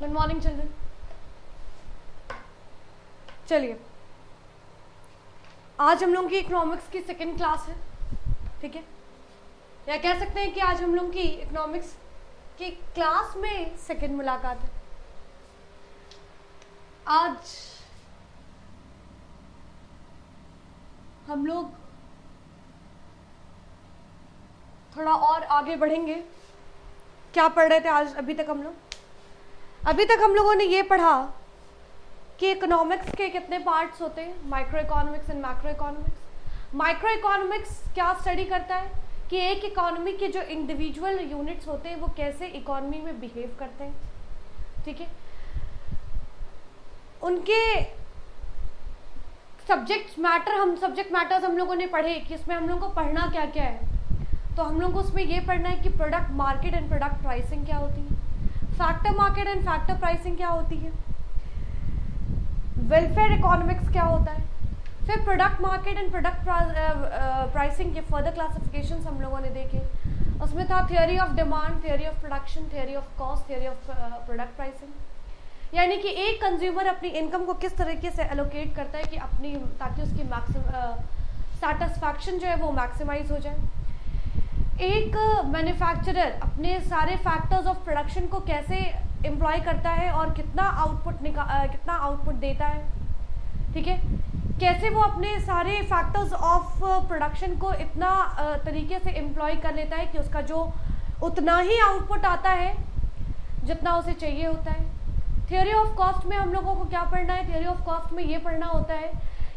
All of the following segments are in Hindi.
गुड मॉर्निंग चिल्ड्रन चलिए। आज हम लोगों की इकोनॉमिक्स की सेकेंड क्लास है। ठीक है? या कह सकते हैं कि आज हम लोगों की इकोनॉमिक्स की क्लास में सेकेंड मुलाकात है। आज हम लोग थोड़ा और आगे बढ़ेंगे। क्या पढ़ रहे थे आज अभी तक हम लोग? अभी तक हम लोगों ने ये पढ़ा कि इकोनॉमिक्स के कितने पार्ट्स होते हैं micro economics and macro economics micro economics क्या स्टडी करता है? कि एक इकोनॉमी के जो इंडिविजुअल यूनिट्स होते हैं, वो कैसे इकोनॉमी में बिहेव करते हैं। ठीक है? उनके सब्जेक्ट मैटर हम सब्जेक्ट मैटर्स हम लोगों ने पढ़े कि इसमें हम लोगों को पढ़ना क्या क्या है। तो हम लोग को उसमें ये पढ़ना है कि product market and product pricing क्या होती है। Factor market and factor pricing क्या होती है? वेलफेयर इकोनॉमिक्स क्या होता है? फिर product market and product pricing के फर्दर क्लासिफिकेशन हम लोगों ने देखे। उसमें था theory of demand theory of production theory of cost theory of product pricing यानी कि एक कंज्यूमर अपनी इनकम को किस तरीके से एलोकेट करता है कि अपनी, ताकि उसकी मैक्सिम सेटिस्फैक्शन जो है वो मैक्सिमाइज हो जाए। एक मैन्युफैक्चरर अपने सारे फैक्टर्स ऑफ़ प्रोडक्शन को कैसे एम्प्लॉय करता है और कितना आउटपुट निका कितना आउटपुट देता है? ठीक है? कैसे वो अपने सारे फैक्टर्स ऑफ़ प्रोडक्शन को इतना तरीके से एम्प्लॉय कर लेता है कि उसका जो उतना ही आउटपुट आता है, जितना उसे चाहिए होता है? थियोरी ऑफ़ कॉस्ट में हम लोगों को क्या पढ़ना है? थियोरी ऑफ़ कॉस्ट में ये पढ़ना होता है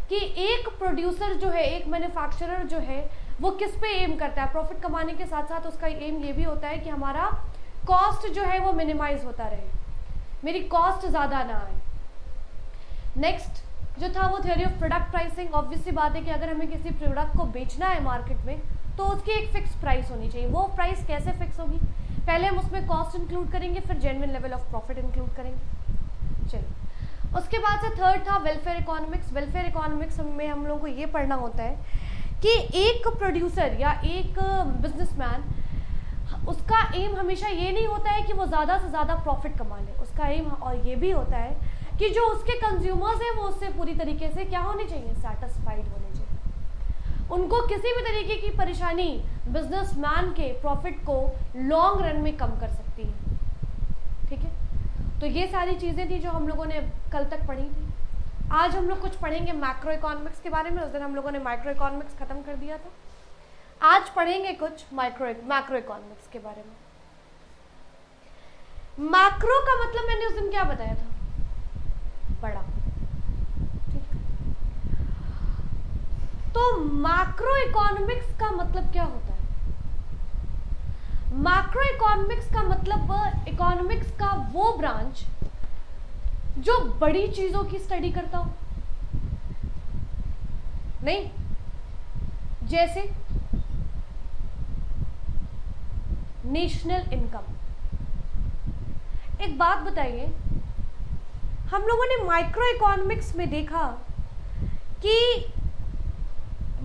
कि एक प्रोड्यूसर जो है, एक मैन्युफैक्चरर जो है वो किस पे एम करता है? प्रॉफिट कमाने के साथ साथ उसका एम ये भी होता है कि हमारा कॉस्ट जो है वो मिनिमाइज होता रहे। मेरी कॉस्ट ज़्यादा ना आए। नेक्स्ट जो था वो theory of product pricing obviously बात है कि अगर हमें किसी प्रोडक्ट को बेचना है मार्केट में तो उसकी एक फिक्स प्राइस होनी चाहिए। वो प्राइस कैसे फिक्स होगी? पहले हम उसमें कॉस्ट इंक्लूड करेंगे, फिर genuine level of profit include करेंगे। चलिए। उसके बाद से थर्ड था वेलफेयर इकोनॉमिक्स वेलफेयर इकोनॉमिक्स में हम लोगों को ये पढ़ना होता है कि एक प्रोड्यूसर या एक बिजनेसमैन उसका एम हमेशा ये नहीं होता है कि वो ज़्यादा से ज़्यादा प्रॉफिट कमा ले। उसका एम और ये भी होता है कि जो उसके कंज्यूमर्स हैं, वो उससे पूरी तरीके से क्या होने चाहिए? सेटिस्फाइड होने चाहिए। उनको किसी भी तरीके की परेशानी बिजनेसमैन के प्रॉफिट को लॉन्ग रन में कम कर सकती है। ठीक है? तो ये सारी चीज़ें थी जो हम लोगों ने कल तक पढ़ी थी। आज हम लोग कुछ पढ़ेंगे मैक्रो इकोनॉमिक्स के बारे में, उस दिन हम लोगों ने माइक्रो इकोनॉमिक्स खत्म कर दिया था। आज पढ़ेंगे कुछ माइक्रो मैक्रो इकोनॉमिक्स के बारे में। मैक्रो का मतलब मैंने उस दिन क्या बताया था? बड़ा। तो मैक्रो इकोनॉमिक्स का मतलब क्या होता है? मैक्रो इकोनॉमिक्स का मतलब इकोनॉमिक्स का वो ब्रांच जो बड़ी चीज़ों की स्टडी करता हो। नहीं, जैसे नेशनल इनकम एक बात बताइए, हम लोगों ने माइक्रो इकोनॉमिक्स में देखा कि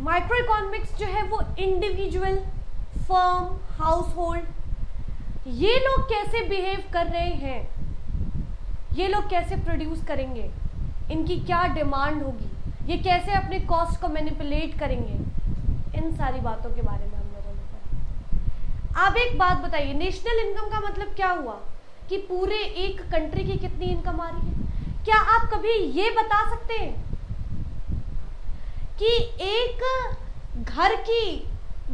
माइक्रो इकोनॉमिक्स जो है वो इंडिविजुअल फर्म हाउस होल्ड ये लोग कैसे बिहेव कर रहे हैं। ये लोग कैसे प्रोड्यूस करेंगे? इनकी क्या डिमांड होगी? ये कैसे अपने कॉस्ट को मैनिपुलेट करेंगे? इन सारी बातों के बारे में हम लोगों ने पढ़ा। आप एक बात बताइए नेशनल इनकम का मतलब क्या हुआ? कि पूरे एक कंट्री की कितनी इनकम आ रही है? क्या आप कभी ये बता सकते हैं कि एक घर की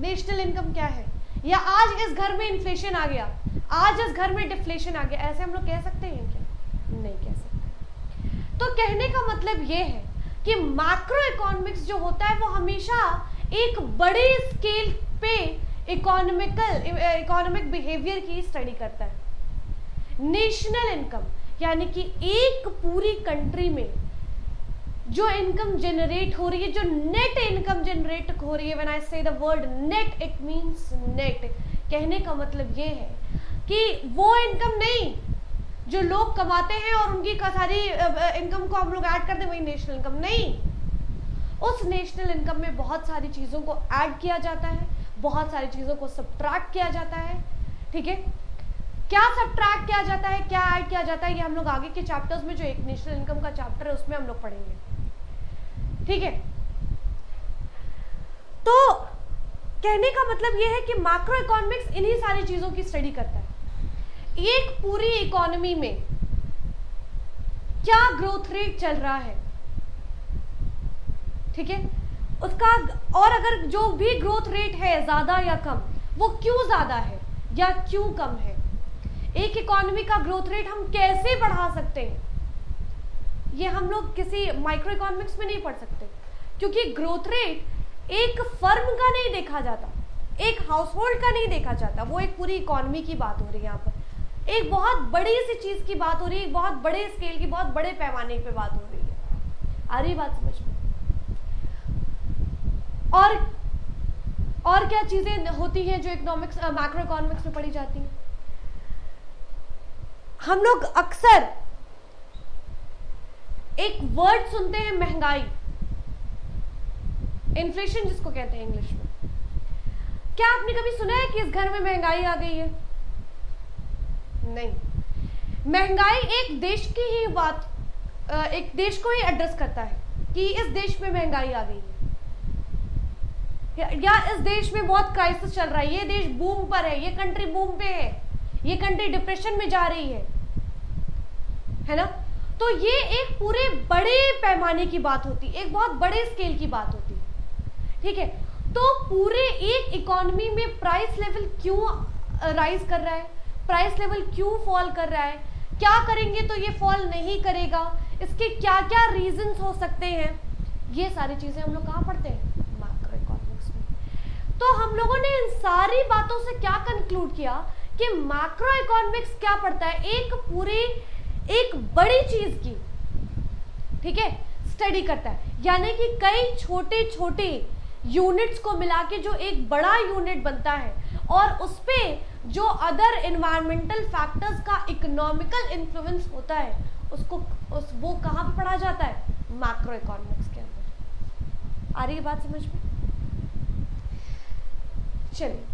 नेशनल इनकम क्या है? या आज इस घर में इन्फ्लेशन आ गया, आज इस घर में डिफ्लेशन आ गया, ऐसे हम लोग कह सकते हैं क्या? नहीं कह सकते। तो कहने का मतलब ये है कि मैक्रो इकोनॉमिक्स जो होता है वो हमेशा एक बड़े स्केल पे इकोनॉमिकल इकोनॉमिक बिहेवियर की स्टडी करता है। नेशनल इनकम यानी कि एक पूरी कंट्री में जो इनकम जनरेट हो रही है, जो नेट इनकम जनरेट हो रही है when I say the word net it means net कहने का मतलब ये है कि वो इनकम नहीं जो लोग कमाते हैं और उनकी सारी इनकम को हम लोग ऐड करते हैं, वही नेशनल इनकम नहीं। उस नेशनल इनकम में बहुत सारी चीज़ों को ऐड किया जाता है, बहुत सारी चीज़ों को सब्ट्रैक्ट किया जाता है, ठीक है? क्या सब ट्रैक किया जाता है, क्या ऐड किया जाता है, ये हम लोग आगे के चैप्टर्स में जो एक नेशनल इनकम का चैप्टर है, उसमें हम लोग पढ़ेंगे। ठीक है? तो कहने का मतलब यह है कि माइक्रो इकोनॉमिक्स इन्हीं सारी चीज़ों की स्टडी करता है। एक पूरी इकोनॉमी में क्या ग्रोथ रेट चल रहा है? ठीक है? उसका और अगर जो भी ग्रोथ रेट है, ज़्यादा या कम, वो क्यों ज़्यादा है या क्यों कम है? एक इकोनॉमी का ग्रोथ रेट हम कैसे बढ़ा सकते हैं? ये हम लोग किसी माइक्रो इकोनॉमिक्स में नहीं पढ़ सकते, क्योंकि ग्रोथ रेट एक फर्म का नहीं देखा जाता, एक हाउस होल्ड का नहीं देखा जाता, वो एक पूरी इकोनॉमी की बात हो रही है यहाँ पर। एक बहुत बड़ी सी चीज़ की बात हो रही है बहुत बड़े स्केल की, बहुत बड़े पैमाने पे बात हो रही है। आ रही बात समझ में? और और क्या चीज़ें होती हैं जो इकोनॉमिक्स मैक्रो इकोनॉमिक्स में पढ़ी जाती हैं? हम लोग अक्सर एक वर्ड सुनते हैं, महँगाई। इन्फ्लेशन जिसको कहते हैं इंग्लिश में। क्या आपने कभी सुना है कि इस घर में महँगाई आ गई है? नहीं। महँगाई एक देश की ही बात एक देश को ही एड्रेस करता है कि इस देश में महँगाई आ गई है। या, इस देश में बहुत क्राइसिस चल रहा है। ये देश बूम पर है ये कंट्री बूम पे है ये कंट्री डिप्रेशन में जा रही है। है ना? तो ये एक पूरे बड़े पैमाने की बात होती एक बहुत बड़े स्केल की बात होती। ठीक है? तो पूरे एक इकोनॉमी में प्राइस लेवल क्यों राइज कर रहा है? प्राइस लेवल क्यों फॉल कर रहा है? क्या करेंगे तो ये फॉल नहीं करेगा? इसके क्या क्या रीजंस हो सकते हैं? ये सारी चीज़ें हम लोग कहाँ पढ़ते हैं? मैक्रो इकोनॉमिक्स में। तो हम लोगों ने इन सारी बातों से क्या कंक्लूड किया? कि मैक्रो इकोनॉमिक्स क्या पढ़ता है? एक पूरी, एक बड़ी चीज़ की, ठीक है? स्टडी करता है। यानी कि कई छोटे छोटे यूनिट्स को मिला के जो एक बड़ा यूनिट बनता है, और उस पर जो अदर इन्वायरमेंटल फैक्टर्स का इकोनॉमिकल इन्फ्लुएंस होता है, उसको, उस, वो कहाँ पे पढ़ा जाता है? मैक्रो इकोनॉमिक्स के अंदर। आ रही है बात समझ में? चलिए।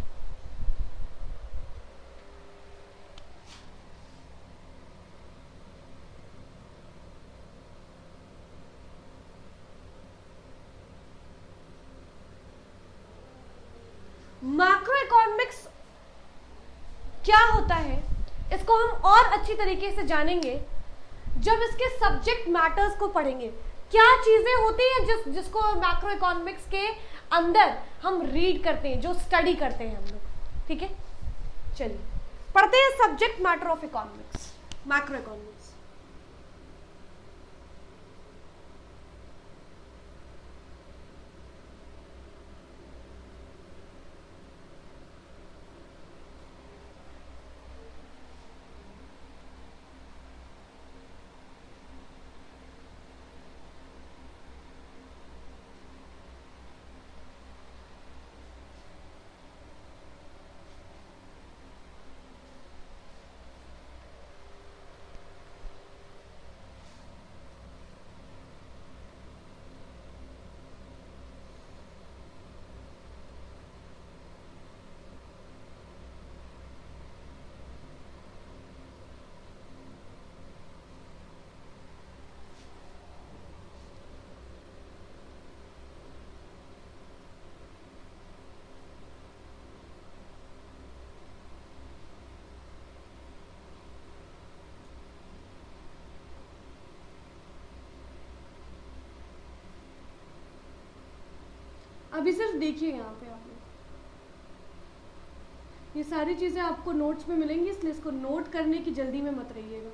मैक्रो इकोनॉमिक्स क्या होता है? इसको हम और अच्छी तरीके से जानेंगे। जब इसके सब्जेक्ट मैटर्स को पढ़ेंगे, क्या चीज़ें होती हैं जिस, जिसको मैक्रो इकोनॉमिक्स के अंदर हम रीड करते हैं, जो स्टडी करते हैं हम लोग? ठीक है? चलिए, पढ़ते हैं subject matter of economics macro economics अभी सिर्फ़ देखिए यहाँ पे आप ये सारी चीज़ें आपको नोट्स में मिलेंगी, इसलिए इसको नोट करने की जल्दी में मत रहिएगा।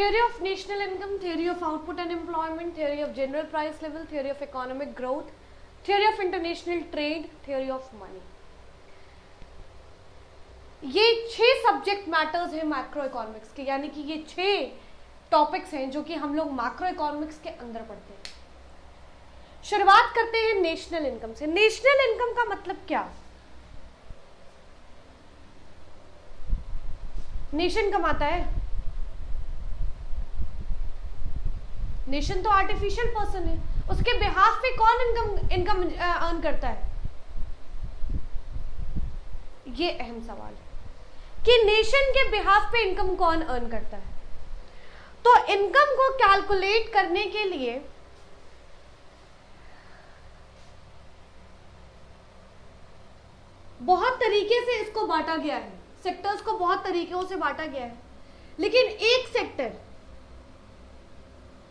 Theory of national income theory of output and employment theory of general price level theory of economic growth theory of international trade theory of money ये छह सब्जेक्ट मैटर्स हैं मैक्रो इकोनॉमिक्स के यानी कि ये छह टॉपिक्स हैं जो कि हम लोग मैक्रो इकोनॉमिक्स के अंदर पढ़ते हैं शुरुआत करते हैं नेशनल इनकम से नेशनल इनकम का मतलब क्या नेशन कमाता है नेशन तो आर्टिफिशियल पर्सन है। उसके बिहाफ पे कौन इनकम इनकम अर्न करता है? ये अहम सवाल है कि नेशन के बिहाफ पे इनकम कौन अर्न करता है? तो इनकम को कैलकुलेट करने के लिए बहुत तरीके से इसको बांटा गया है। सेक्टर्स को बहुत तरीकों से बांटा गया है। लेकिन एक सेक्टर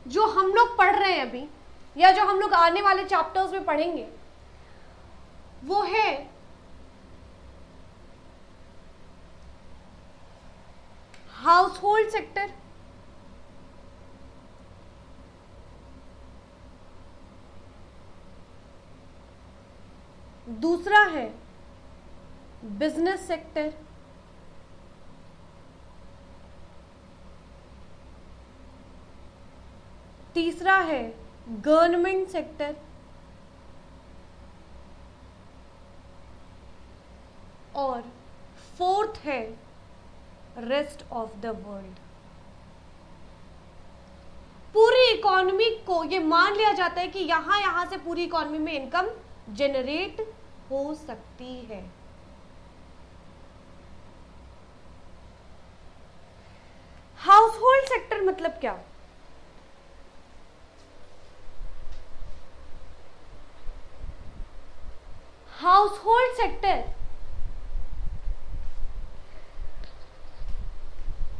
जो हम लोग पढ़ रहे हैं अभी, या जो हम लोग आने वाले चैप्टर्स में पढ़ेंगे, वो है हाउस होल्ड सेक्टर दूसरा है बिज़नेस सेक्टर तीसरा है गवर्नमेंट सेक्टर। और फोर्थ है रेस्ट ऑफ़ द वर्ल्ड पूरी इकोनॉमी को ये मान लिया जाता है कि यहाँ यहाँ से पूरी इकोनॉमी में इनकम जनरेट हो सकती है। हाउस होल्ड सेक्टर मतलब क्या? होल्ड सेक्टर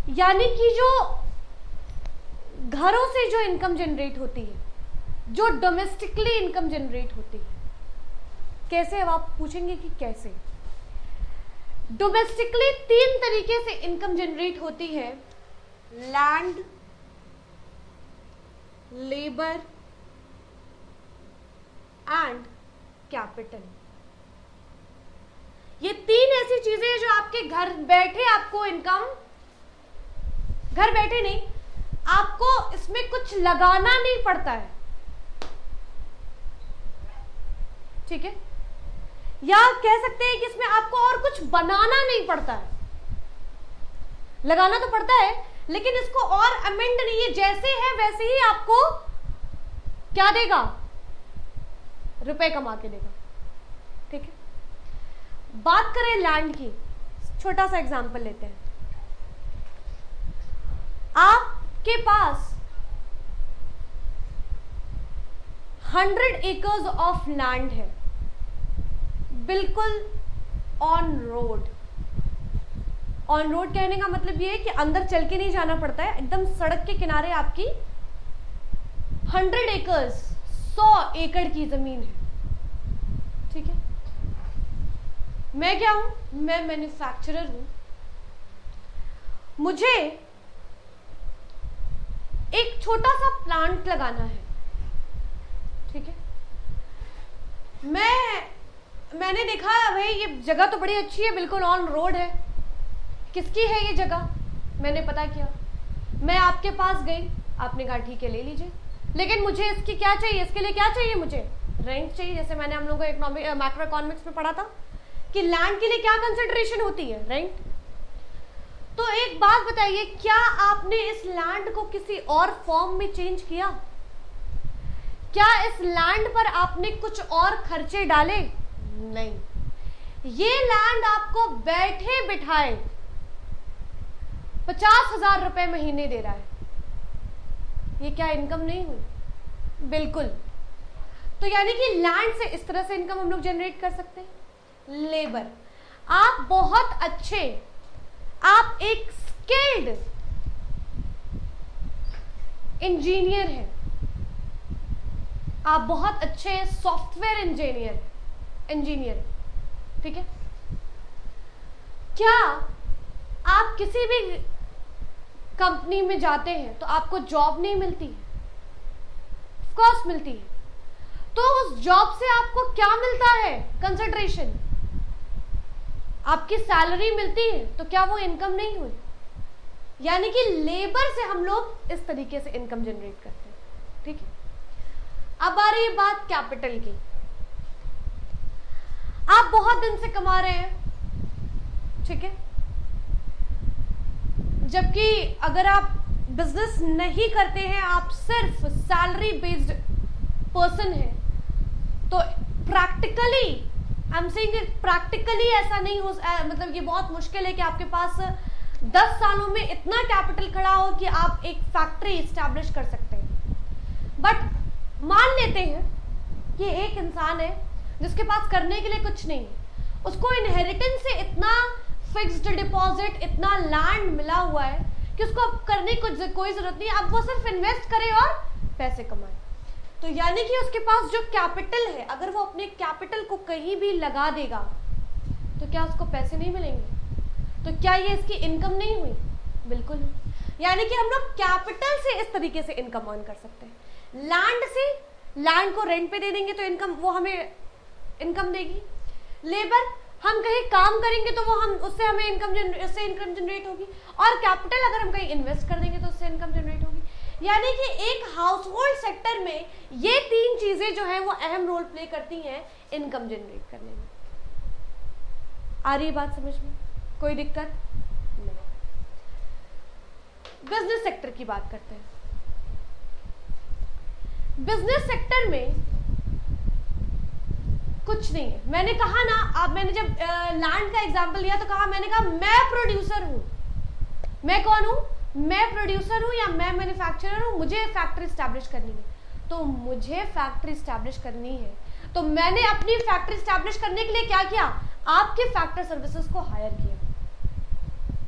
यानी कि जो घरों से जो इनकम जनरेट होती है, जो डोमेस्टिकली इनकम जनरेट होती है। कैसे अब आप पूछेंगे कि कैसे? डोमेस्टिकली तीन तरीके से इनकम जनरेट होती है। लैंड लेबर एंड कैपिटल ये तीन ऐसी चीज़ें जो आपके घर बैठे आपको इनकम घर बैठे नहीं, आपको इसमें कुछ लगाना नहीं पड़ता है। ठीक है? या कह सकते हैं कि इसमें आपको और कुछ बनाना नहीं पड़ता है। लगाना तो पड़ता है, लेकिन इसको और अमेंड नहीं है जैसे है वैसे ही आपको क्या देगा? रुपए कमा के देगा। बात करें लैंड की, छोटा सा एग्जांपल लेते हैं। आपके पास हंड्रेड एकर्स ऑफ़ लैंड है। बिल्कुल ऑन रोड ऑन रोड कहने का मतलब ये है कि अंदर चल के नहीं जाना पड़ता है, एकदम सड़क के किनारे आपकी हंड्रेड एकर्स सौ एकड़ की ज़मीन है ठीक है मैं क्या हूँ? मैं मैन्युफैक्चरर हूँ। मुझे एक छोटा सा प्लांट लगाना है। ठीक है? मैं, मैंने देखा, भाई, ये जगह तो बड़ी अच्छी है, बिल्कुल ऑन रोड है। किसकी है ये जगह? मैंने पता किया। मैं आपके पास गई। आपने कहा, ठीक है, ले लीजिए। लेकिन मुझे इसकी क्या चाहिए? इसके लिए क्या चाहिए मुझे? रेंट चाहिए, जैसे मैंने हम लोगों को इकोनॉमिक मैक्रो इकोनॉमिक्स में पढ़ा था। कि लैंड के लिए क्या कंसिडरेशन होती है रेंट तो एक बात बताइए, क्या आपने इस लैंड को किसी और फॉर्म में चेंज किया? क्या इस लैंड पर आपने कुछ और खर्चे डाले? नहीं। ये लैंड आपको बैठे बिठाए, पचास हज़ार रुपए महीने दे रहा है। ये क्या इनकम नहीं हुई? बिल्कुल। तो यानी कि लैंड से इस तरह से इनकम हम लोग जनरेट कर सकते हैं? लेबर। आप बहुत अच्छे, आप एक स्किल्ड इंजीनियर हैं। आप बहुत अच्छे सॉफ्टवेयर इंजीनियर इंजीनियर ठीक है? क्या आप किसी भी कंपनी में जाते हैं तो आपको जॉब नहीं मिलती है? ऑफकोर्स मिलती है। तो उस जॉब से आपको क्या मिलता है? कंसिडरेशन आपकी सैलरी मिलती है तो क्या वो इनकम नहीं हुई? यानी कि लेबर से हम लोग इस तरीके से इनकम जनरेट करते हैं, ठीक है? अब आ रही है बात कैपिटल की। आप बहुत दिन से कमा रहे हैं, ठीक है? जबकि अगर आप बिज़नेस नहीं करते हैं, आप सिर्फ़ सैलरी बेस्ड पर्सन है तो practically I am saying practically ऐसा नहीं हो मतलब ये बहुत मुश्किल है कि आपके पास दस सालों में इतना कैपिटल खड़ा हो कि आप एक फैक्ट्री इस्टेब्लिश कर सकते हैं। बट मान लेते हैं कि एक इंसान है, जिसके पास करने के लिए कुछ नहीं है। उसको इनहेरिटेंस से इतना फिक्स्ड डिपॉजिट इतना लैंड मिला हुआ है कि उसको अब करने की कोई ज़रूरत नहीं अब वो सिर्फ़ इन्वेस्ट करे और पैसे कमाए। तो यानी कि उसके पास जो कैपिटल है, अगर वो अपने कैपिटल को कहीं भी लगा देगा तो क्या उसको पैसे नहीं मिलेंगे? तो क्या ये इसकी इनकम नहीं हुई? बिल्कुल। यानी कि हम लोग कैपिटल से इस तरीके से इनकम अर्न कर सकते हैं। लैंड से लैंड को रेंट पे दे देंगे तो इनकम वो हमें इनकम देगी। लेबर हम कहीं काम करेंगे तो वो हम, उससे हमें इनकम उससे इनकम जनरेट होगी। और कैपिटल अगर हम कहीं इन्वेस्ट कर देंगे तो उससे इनकम जनरेट होगी। यानी कि एक हाउस होल्ड सेक्टर में ये तीन चीज़ें जो है वो अहम रोल प्ले करती हैं इनकम जनरेट करने में। आ रही बात समझ में? कोई दिक्कत? नहीं। बिज़नेस सेक्टर की बात करते हैं। बिज़नेस सेक्टर में कुछ नहीं है। मैंने कहा ना, आप मैंने जब लैंड का एग्ज़ाम्पल लिया तो कहा, मैंने कहा, मैं प्रोड्यूसर हूँ। मैं कौन हूँ? मैं प्रोड्यूसर हूँ या मैं मैन्युफैक्चरर हूँ मुझे फैक्ट्री स्टैब्लिश करनी है। तो मुझे फैक्ट्री स्टैब्लिश करनी है। तो मैंने अपनी फैक्ट्री स्टैब्लिश करने के लिए क्या किया? आपके फैक्टर सर्विसेज़ को हायर किया।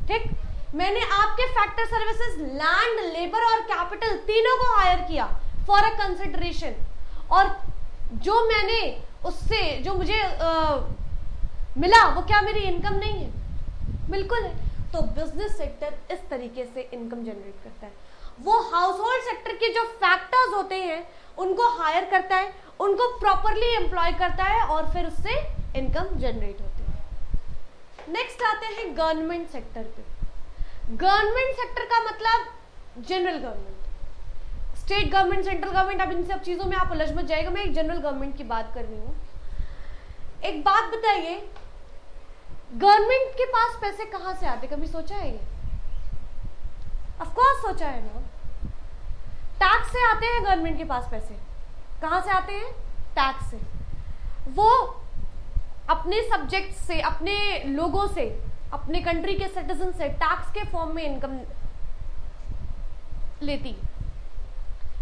ठीक? मैंने आपके फैक्टर सर्विसेज़ लैंड लेबर और कैपिटल तीनों को हायर किया फॉर अ कंसिडरेशन और जो मैंने उससे जो मुझे आ, मिला वो क्या मेरी इनकम नहीं है? बिल्कुल है। तो बिज़नेस सेक्टर इस तरीके से इनकम जनरेट करता है। वो हाउस होल्ड सेक्टर के जो फैक्टर्स होते हैं, उनको हायर करता है, उनको प्रॉपरली एम्प्लॉय करता है और फिर उससे इनकम जनरेट होती है। नेक्स्ट आते हैं गवर्नमेंट सेक्टर पे। गवर्नमेंट सेक्टर का मतलब general government state government central government अब इन सब चीज़ों में आप उलझ मत जाएगा मैं एक जनरल गवर्नमेंट की बात कर रही हूँ। एक बात बताइए गवर्नमेंट के पास पैसे कहाँ से आते? कभी सोचा है ये? ऑफकोर्स सोचा है ना। टैक्स से आते हैं गवर्नमेंट के पास पैसे। कहाँ से आते हैं? टैक्स से। वो अपने सब्जेक्ट से, अपने लोगों से, अपने कंट्री के सिटीजन से टैक्स के फॉर्म में इनकम लेती।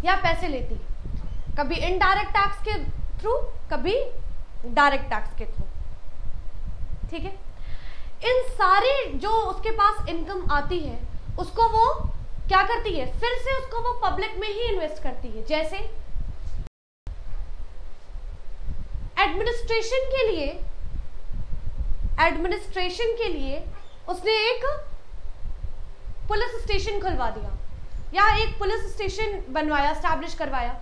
या पैसे लेती। कभी इनडायरेक्ट टैक्स के थ्रू कभी डायरेक्ट टैक्स के थ्रू ठीक है? इन सारी जो उसके पास इनकम आती है, उसको वो क्या करती है? फिर से उसको वो पब्लिक में ही इन्वेस्ट करती है। जैसे एडमिनिस्ट्रेशन के लिए एडमिनिस्ट्रेशन के लिए उसने एक पुलिस स्टेशन खुलवा दिया, या एक पुलिस स्टेशन बनवाया स्टैब्लिश करवाया।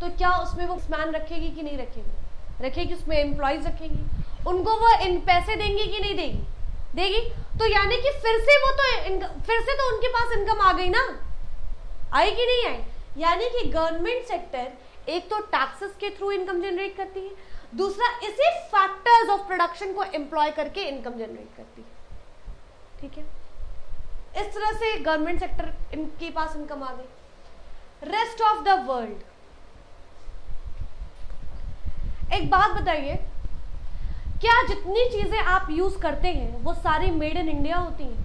तो क्या उसमें वो मैन रखेगी कि नहीं रखेगी? रखेगी उसमें एम्प्लॉयज़ रखेगी। उनको वो इन पैसे देंगी कि नहीं देगी? देगी। तो यानी कि फिर से वो तो फिर से तो उनके पास इनकम आ गई ना? आई कि नहीं आई? यानी कि गवर्नमेंट सेक्टर एक तो टैक्सेस के थ्रू इनकम जनरेट करती है, दूसरा इसी फैक्टर्स ऑफ़ प्रोडक्शन को एम्प्लॉय करके इनकम जनरेट करती है। ठीक है? इस तरह से गवर्नमेंट सेक्टर इनके पास इनकम आ गई। रेस्ट ऑफ़ द वर्ल्ड एक बात बताइए क्या जितनी चीज़ें आप यूज़ करते हैं वो सारी मेड इन इंडिया होती हैं?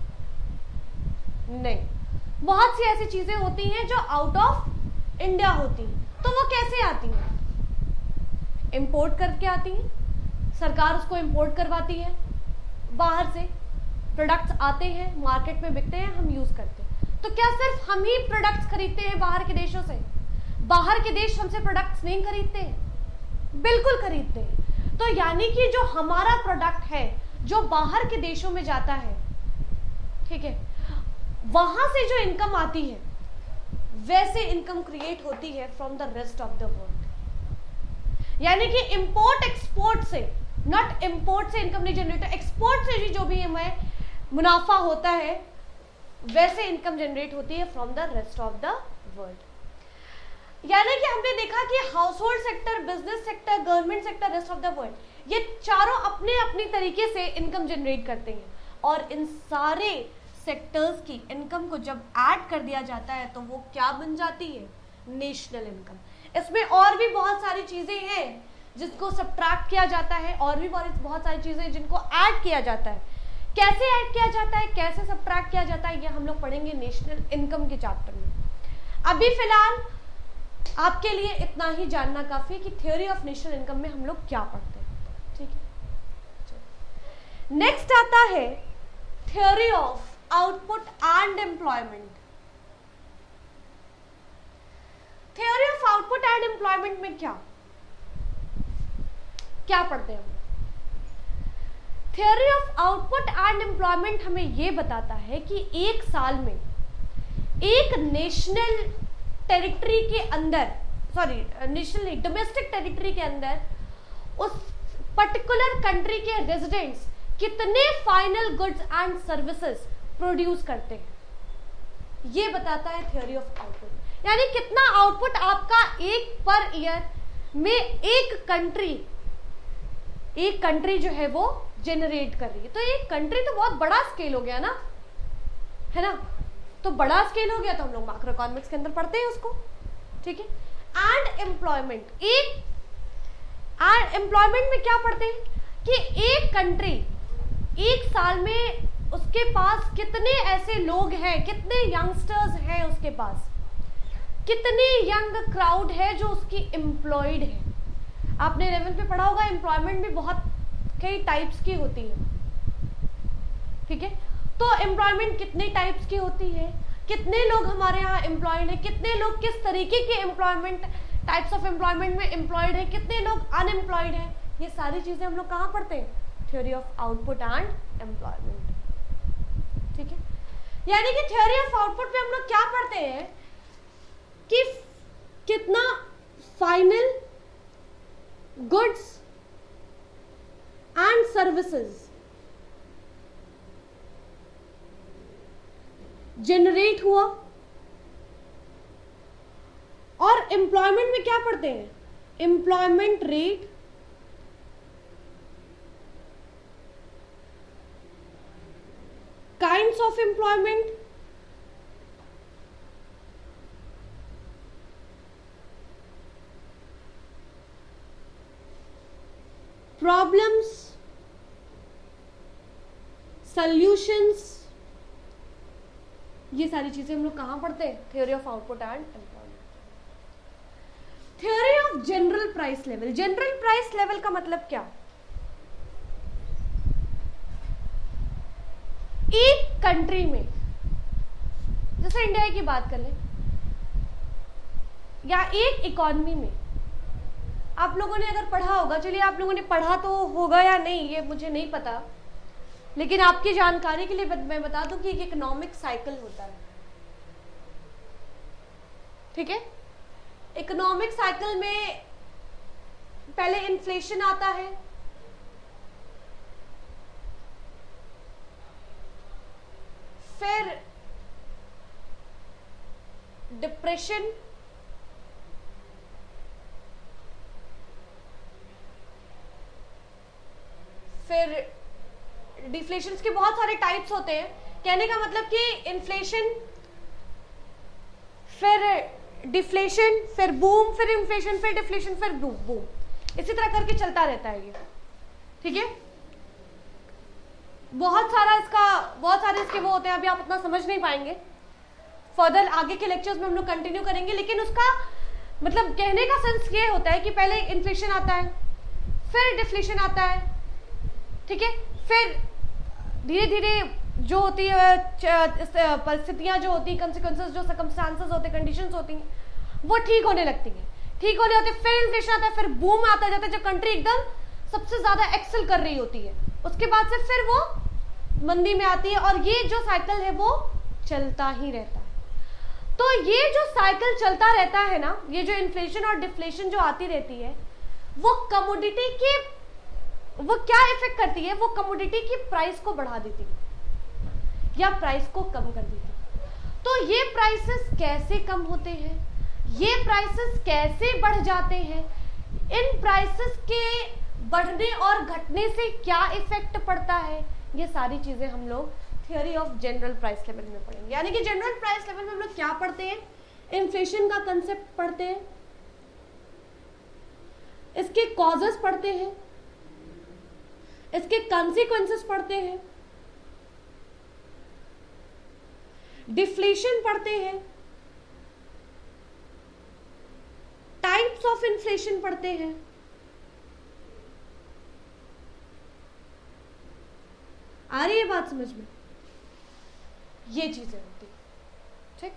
नहीं। बहुत सी ऐसी चीज़ें होती हैं जो आउट ऑफ़ इंडिया होती हैं। तो वो कैसे आती हैं? इंपोर्ट करके आती हैं? सरकार उसको इंपोर्ट करवाती है? बाहर से प्रोडक्ट्स आते हैं मार्केट में बिकते हैं हम यूज़ करते हैं। तो क्या सिर्फ़ हम ही प्रोडक्ट्स खरीदते हैं बाहर के देशों से? बाहर के देश हमसे प्रोडक्ट्स नहीं खरीदते बिल्कुल खरीदते हैं। तो यानी कि जो हमारा प्रोडक्ट है, जो बाहर के देशों में जाता है, ठीक है, वहाँ से जो इनकम आती है, वैसे इनकम क्रिएट होती है from the rest of the world यानी कि इंपोर्ट एक्सपोर्ट से नॉट इंपोर्ट से इनकम नहीं जनरेट एक्सपोर्ट से भी जो भी हमें मुनाफा होता है, वैसे इनकम जनरेट होती है from the rest of the world यानी कि हमने देखा कि household sector business sector government sector rest of the world ये चारों अपने अपने तरीके से इनकम जनरेट करते हैं। और इन सारे सेक्टर्स की इनकम को जब ऐड कर दिया जाता है तो वो क्या बन जाती है? नेशनल इनकम इसमें और भी बहुत सारी चीज़ें हैं जिसको सब्ट्रैक्ट किया जाता है, और भी बहुत सारी चीज़ें जिनको ऐड किया जाता है। कैसे ऐड किया जाता है? कैसे सब किया जाता है? ये हम लोग पढ़ेंगे नेशनल इनकम के चैप्टर में। अभी फ़िलहाल आपके लिए इतना ही जानना काफ़ी है कि थ्योरी ऑफ़ नेशनल इनकम में हम लोग क्या पढ़ते हैं। ठीक है? नेक्स्ट आता है theory of output and employment theory of output and employment में क्या? क्या पढ़ते हैं हम theory of output and employment हमें यह बताता है कि एक साल में एक नेशनल टेरिटरी के अंदर सॉरी नेशनल डोमेस्टिक टेरिटरी के अंदर, उस पर्टिकुलर कंट्री के रेजिडेंट्स कितने final goods and services produce करते हैं। ये बताता है थ्योरी ऑफ़ आउटपुट यानी कितना आउटपुट आपका एक पर ईयर में एक कंट्री एक कंट्री जो है वो जेनरेट कर रही है। तो ये कंट्री तो बहुत बड़ा स्केल हो गया ना, है ना? तो बड़ा स्केल हो गया तो हम लोग माइक्रो इकोनॉमिक्स के अंदर पढ़ते हैं उसको। ठीक है? एंड एम्प्लॉयमेंट एक एम्प्लॉयमेंट में क्या पढ़ते हैं? कि एक कंट्री एक साल में उसके पास कितने ऐसे लोग हैं, कितने यंगस्टर्स हैं उसके पास? कितने यंग क्राउड है जो उसकी एम्प्लॉयड है? आपने इलेवेंथ में पढ़ा होगा एम्प्लॉयमेंट भी बहुत कई टाइप्स की होती है। ठीक है? तो एम्प्लॉयमेंट कितने टाइप्स की होती है? कितने लोग हमारे यहाँ एम्प्लॉयड है? कितने लोग किस तरीके के एम्प्लॉयमेंट टाइप्स ऑफ़ एम्प्लॉयमेंट में एम्प्लॉयड है? कितने लोग अनएम्प्लॉयड है? ये सारी चीज़ें हम लोग कहाँ पढ़ते हैं? Theory of output and employment ठीक है? यानी कि थ्योरी ऑफ़ आउटपुट में हम लोग क्या पढ़ते हैं? कि कितना final goods and services generate हुआ। और एम्प्लॉयमेंट में क्या पढ़ते हैं? Employment rate kind of employment problems solutions ये सारी चीज़ें हम लोग कहाँ पढ़ते हैं? Theory of output and employment theory of general price level general price level का मतलब क्या? एक कंट्री में, जैसे इंडिया की बात कर ले, या एक इकोनॉमी में, आप लोगों ने अगर पढ़ा होगा, चलिए आप लोगों ने पढ़ा तो होगा या नहीं, ये मुझे नहीं पता लेकिन आपकी जानकारी के लिए मैं बता दूँ कि एक इकोनॉमिक साइकिल होता है। ठीक है? इकोनॉमिक साइकिल में पहले इन्फ्लेशन आता है। फिर डिप्रेशन फिर डिफ्लेशन के बहुत सारे टाइप्स होते हैं। कहने का मतलब कि इन्फ्लेशन फिर डिफ्लेशन फिर बूम फिर इन्फ्लेशन फिर डिफ्लेशन फिर बूम इसी तरह करके चलता रहता है ये। ठीक है? बहुत सारा इसका, बहुत सारे इसके वो होते हैं, अभी आप उतना समझ नहीं पाएँगे। फर्दर आगे के लेक्चर्स में हम लोग कंटिन्यू करेंगे, लेकिन उसका मतलब कहने का सेंस ये होता है कि पहले इन्फ्लेशन आता है, फिर डिफ्लेशन आता है। ठीक है? फिर धीरे धीरे जो होती है परिस्थितियाँ जो होती है जो सकमस्टांसेस होते कंडीशंस होती हैं वो ठीक होने लगती हैं। ठीक होने होते, फिर इन्फ्लेशन आता है, फिर बूम आता जाता है, जब कंट्री एकदम सबसे ज़्यादा एक्सेल कर रही होती है। उसके बाद से फिर वो मंदी में आती है और ये जो साइकिल है, वो चलता ही रहता है। तो ये जो साइकिल चलता रहता है ना, ये जो इन्फ्लेशन और डिफ्लेशन जो आती रहती है, वो कमोडिटी की वो क्या इफ़ेक्ट करती है? वो कमोडिटी की प्राइस को बढ़ा देती है। या प्राइस को कम कर देती है। तो ये प्राइसेस कैसे कम होते हैं? ये प्राइसेस कैसे बढ़ जाते हैं? इन प्राइसेस के बढ़ने और घटने से क्या इफ़ेक्ट पड़ता है? ये सारी चीज़ें हम लोग theory of general price level में पढ़ेंगे। यानी कि जनरल प्राइस लेवल में हम लोग क्या पढ़ते हैं? इन्फ्लेशन का कंसेप्ट पढ़ते हैं। इसके कॉजेस पढ़ते हैं। इसके कॉन्सिक्वेंसेस पढ़ते हैं। डिफ्लेशन पढ़ते हैं। टाइप्स ऑफ़ इन्फ्लेशन पढ़ते हैं। आ रही है बात समझ में? ये चीज़ें होती ठीक?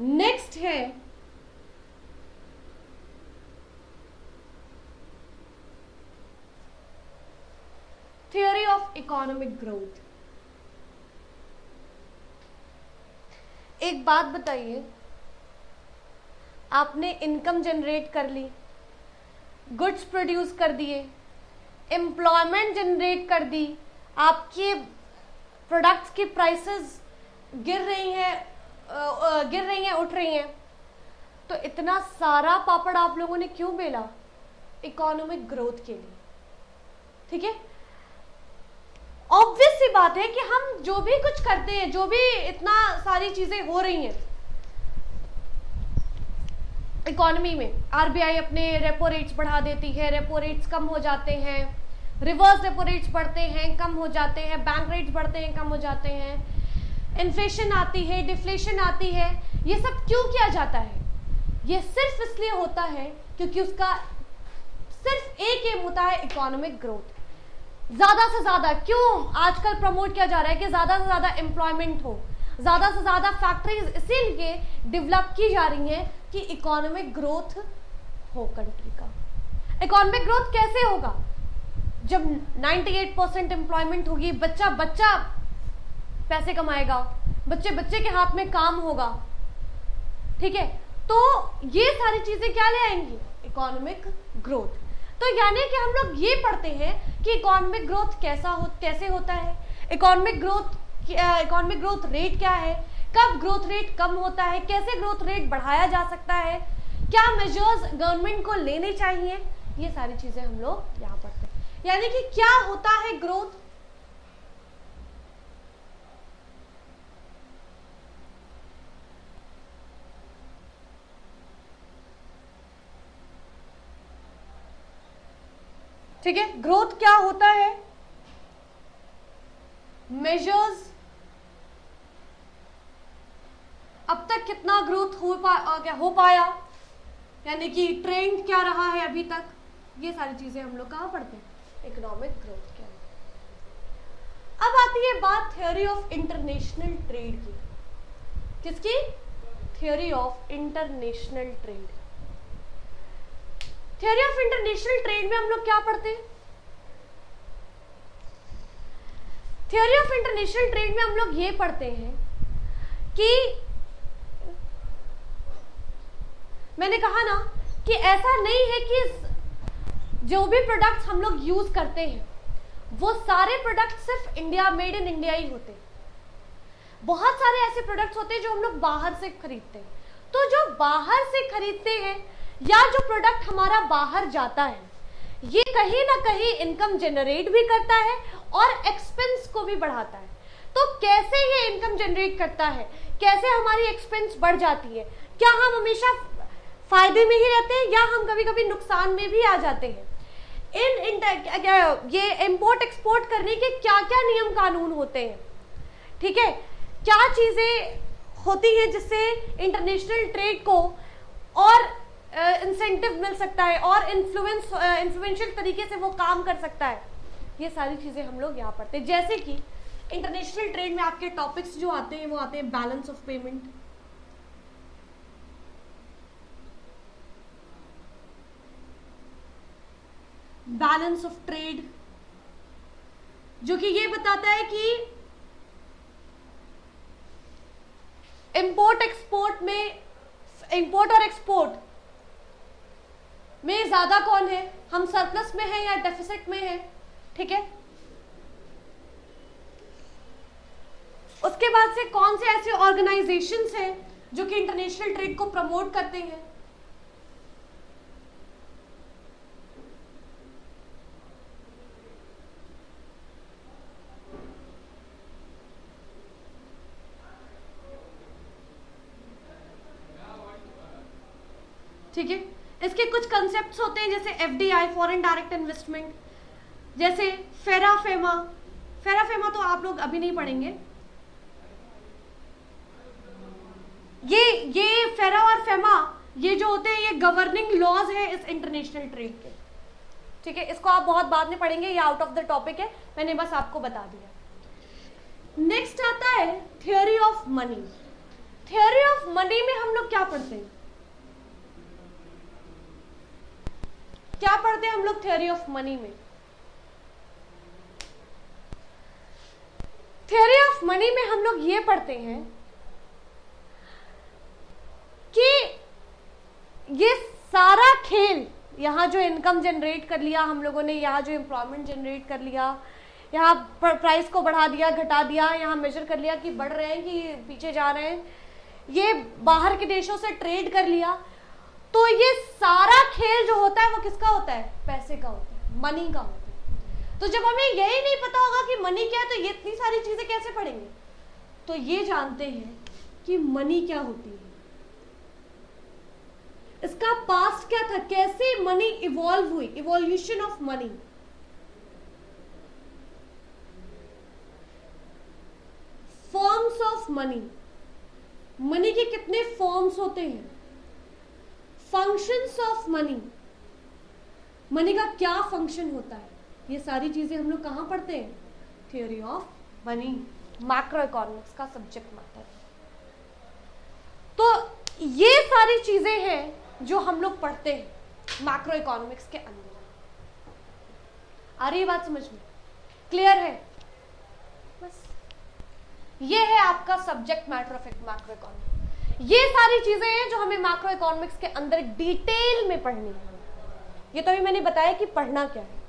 नेक्स्ट है थियोरी ऑफ़ इकोनॉमिक ग्रोथ एक बात बताइए, आपने इनकम जनरेट कर ली गुड्स प्रोड्यूस कर दिए एम्प्लॉयमेंट जनरेट कर दी, आपके प्रोडक्ट्स की प्राइसेस गिर रही हैं गिर रही हैं, उठ रही हैं। तो इतना सारा पापड़ आप लोगों ने क्यों बेला? इकोनॉमिक ग्रोथ के लिए। ठीक है? ऑब्वियस सी बात है कि हम जो भी कुछ करते हैं, जो भी इतना सारी चीज़ें हो रही हैं इकोनॉमी में आरबीआई अपने रेपो रेट्स बढ़ा देती है रेपो रेट्स कम हो जाते हैं रिवर्स रेपो रेट्स बढ़ते हैं, कम हो जाते हैं बैंक रेट्स बढ़ते हैं, कम हो जाते हैं इन्फ्लेशन आती है डिफ्लेशन आती है, ये सब क्यों किया जाता है? ये सिर्फ़ इसलिए होता है क्योंकि उसका सिर्फ़ एक एम होता है इकोनॉमिक ग्रोथ ज़्यादा से ज़्यादा, क्यों आजकल प्रमोट किया जा रहा है कि ज़्यादा से ज़्यादा एम्प्लॉयमेंट हो? ज़्यादा से ज़्यादा फैक्ट्रीज इसीलिए डेवलप की जा रही हैं कि इकोनॉमिक ग्रोथ हो कंट्री का। इकोनॉमिक ग्रोथ कैसे होगा? जब 98 परसेंट एम्प्लॉयमेंट होगी, बच्चा बच्चा पैसे कमाएगा, बच्चे बच्चे के हाथ में काम होगा, ठीक है? तो ये सारी चीज़ें क्या ले आएँगी? इकोनॉमिक ग्रोथ तो यानी कि हम लोग ये पढ़ते हैं कि इकोनॉमिक ग्रोथ कैसा हो, कैसे होता है? Economic growth economic growth rate क्या है? कब ग्रोथ रेट कम होता है? कैसे ग्रोथ रेट बढ़ाया जा सकता है? क्या मेजर्स गवर्नमेंट को लेने चाहिए? ये सारी चीज़ें हम लोग यहाँ पढ़ते हैं। यानी कि क्या होता है ग्रोथ ठीक है? ग्रोथ क्या होता है? मेजर्स अब तक कितना ग्रोथ हो पा क्या हो पाया? यानी कि ट्रेंड क्या रहा है अभी तक? ये सारी चीज़ें हम लोग कहाँ पढ़ते हैं? इकोनॉमिक ग्रोथ क्या है? अब आती है बात थ्योरी ऑफ़ इंटरनेशनल ट्रेड की। किसकी? Theory of international trade theory of international trade में हम लोग क्या पढ़ते हैं? थ्योरी ऑफ़ इंटरनेशनल ट्रेड में हम लोग ये पढ़ते हैं कि मैंने कहा ना कि ऐसा नहीं है कि जो भी प्रोडक्ट्स हम लोग यूज़ करते हैं, वो सारे प्रोडक्ट सिर्फ़ इंडिया मेड इन इंडिया ही होते बहुत सारे ऐसे प्रोडक्ट्स होते हैं जो हम लोग बाहर से खरीदते हैं। तो जो बाहर से खरीदते हैं या जो प्रोडक्ट हमारा बाहर जाता है ये कहीं ना कहीं इनकम जनरेट भी करता है और एक्सपेंस को भी बढ़ाता है। तो कैसे ये इनकम जनरेट करता है? कैसे हमारी एक्सपेंस बढ़ जाती है? क्या हम हमेशा फ़ायदे में ही रहते हैं या हम कभी कभी नुकसान में भी आ जाते हैं? इन, ये इम्पोर्ट एक्सपोर्ट करने के क्या क्या नियम कानून होते हैं? ठीक है? क्या चीज़ें होती हैं जिससे इंटरनेशनल ट्रेड को और इंसेंटिव मिल सकता है और इन्फ्लुएंस इन्फ्लुएंशियल तरीके से वो काम कर सकता है। ये सारी चीज़ें हम लोग यहाँ पढ़ते हैं। जैसे कि इंटरनेशनल ट्रेड में आपके टॉपिक्स जो आते हैं, वो आते हैं balance of payment balance of trade जो कि ये बताता है कि इंपोर्ट एक्सपोर्ट में इंपोर्ट और एक्सपोर्ट में ज़्यादा कौन है? हम सरप्लस में है या डेफिसिट में है? ठीक है? उसके बाद से कौन से ऐसे ऑर्गेनाइजेशंस हैं जो कि इंटरनेशनल ट्रेड को प्रमोट करते हैं ठीक है इसके कुछ कंसेप्ट होते हैं, जैसे F D I foreign direct investment जैसे फेराफेमा फेराफेमा तो आप लोग अभी नहीं पढ़ेंगे। ये ये फेरा और फेमा ये जो होते हैं, ये गवर्निंग लॉज है इस इंटरनेशनल ट्रेड के। ठीक है, इसको आप बहुत बाद में पढ़ेंगे, ये आउट ऑफ़ द टॉपिक है। मैंने बस आपको बता दिया। नेक्स्ट आता है theory of money theory of money में हम लोग क्या पढ़ते हैं? क्या पढ़ते हैं हम लोग थ्योरी ऑफ़ मनी में? थियोरी ऑफ़ मनी में हम लोग ये पढ़ते हैं कि ये सारा खेल, यहाँ जो इनकम जनरेट कर लिया हम लोगों ने, यहाँ जो एम्प्लॉयमेंट जनरेट कर लिया, यहाँ प्राइस को बढ़ा दिया, घटा दिया, यहाँ मेजर कर लिया कि बढ़ रहे हैं कि पीछे जा रहे हैं, ये बाहर के देशों से ट्रेड कर लिया। तो ये सारा खेल जो होता है वो किसका होता है? पैसे का होता है मनी का होता है। तो जब हमें यही नहीं पता होगा कि मनी क्या है तो ये इतनी सारी चीज़ें कैसे पढ़ेंगे? तो ये जानते हैं कि मनी क्या होती है। इसका पास्ट क्या था? कैसे मनी इवॉल्व हुई? Evolution of money forms of money money के कितने फॉर्म्स होते हैं? फ़ंक्शंस ऑफ़ मनी मनी का क्या फ़ंक्शन होता है? ये सारी चीज़ें हम लोग कहाँ पढ़ते हैं? Theory of money macro economics का सब्जेक्ट मैटर तो ये सारी चीज़ें हैं जो हम लोग पढ़ते हैं मैक्रो इकोनॉमिक्स के अंदर। आ रही बात समझ में? क्लियर है? बस। ये है आपका subject matter of macro economics ये सारी चीज़ें हैं जो हमें माइक्रो इकोनॉमिक्स के अंदर डिटेल में पढ़नी है। ये तो अभी मैंने बताया कि पढ़ना क्या है।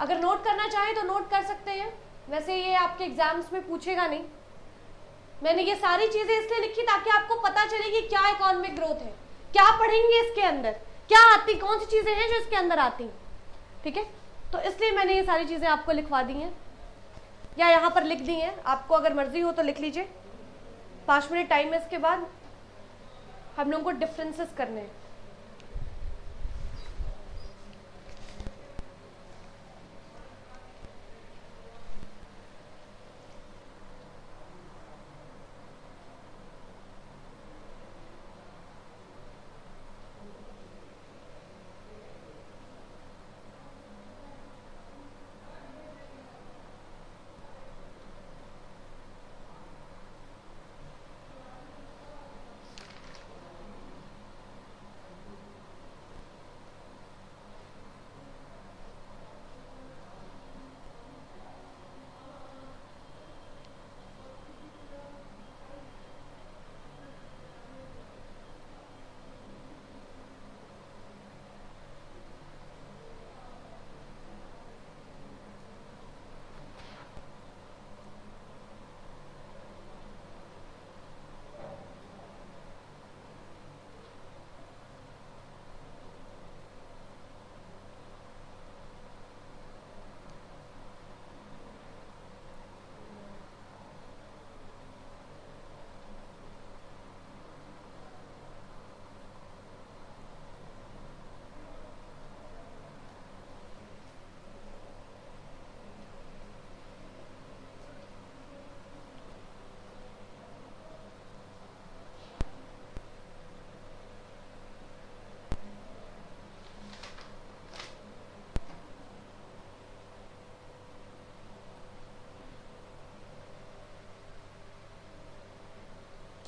अगर नोट करना चाहें तो नोट कर सकते हैं। वैसे ये आपके एग्ज़ाम्स में पूछेगा नहीं। मैंने ये सारी चीज़ें इसलिए लिखी ताकि आपको पता चले कि क्या इकोनॉमिक ग्रोथ है। क्या पढ़ेंगे इसके अंदर? क्या आती, कौन सी चीज़ें हैं जो इसके अंदर आती ठीक है? तो इसलिए मैंने ये सारी चीज़ें आपको लिखवा दी हैं। या यहाँ पर लिख दी हैं। आपको अगर मर्ज़ी हो तो लिख लीजिए। पाँच मिनट टाइम है इसके बाद हम लोगों को डिफरेंसेस करने हैं।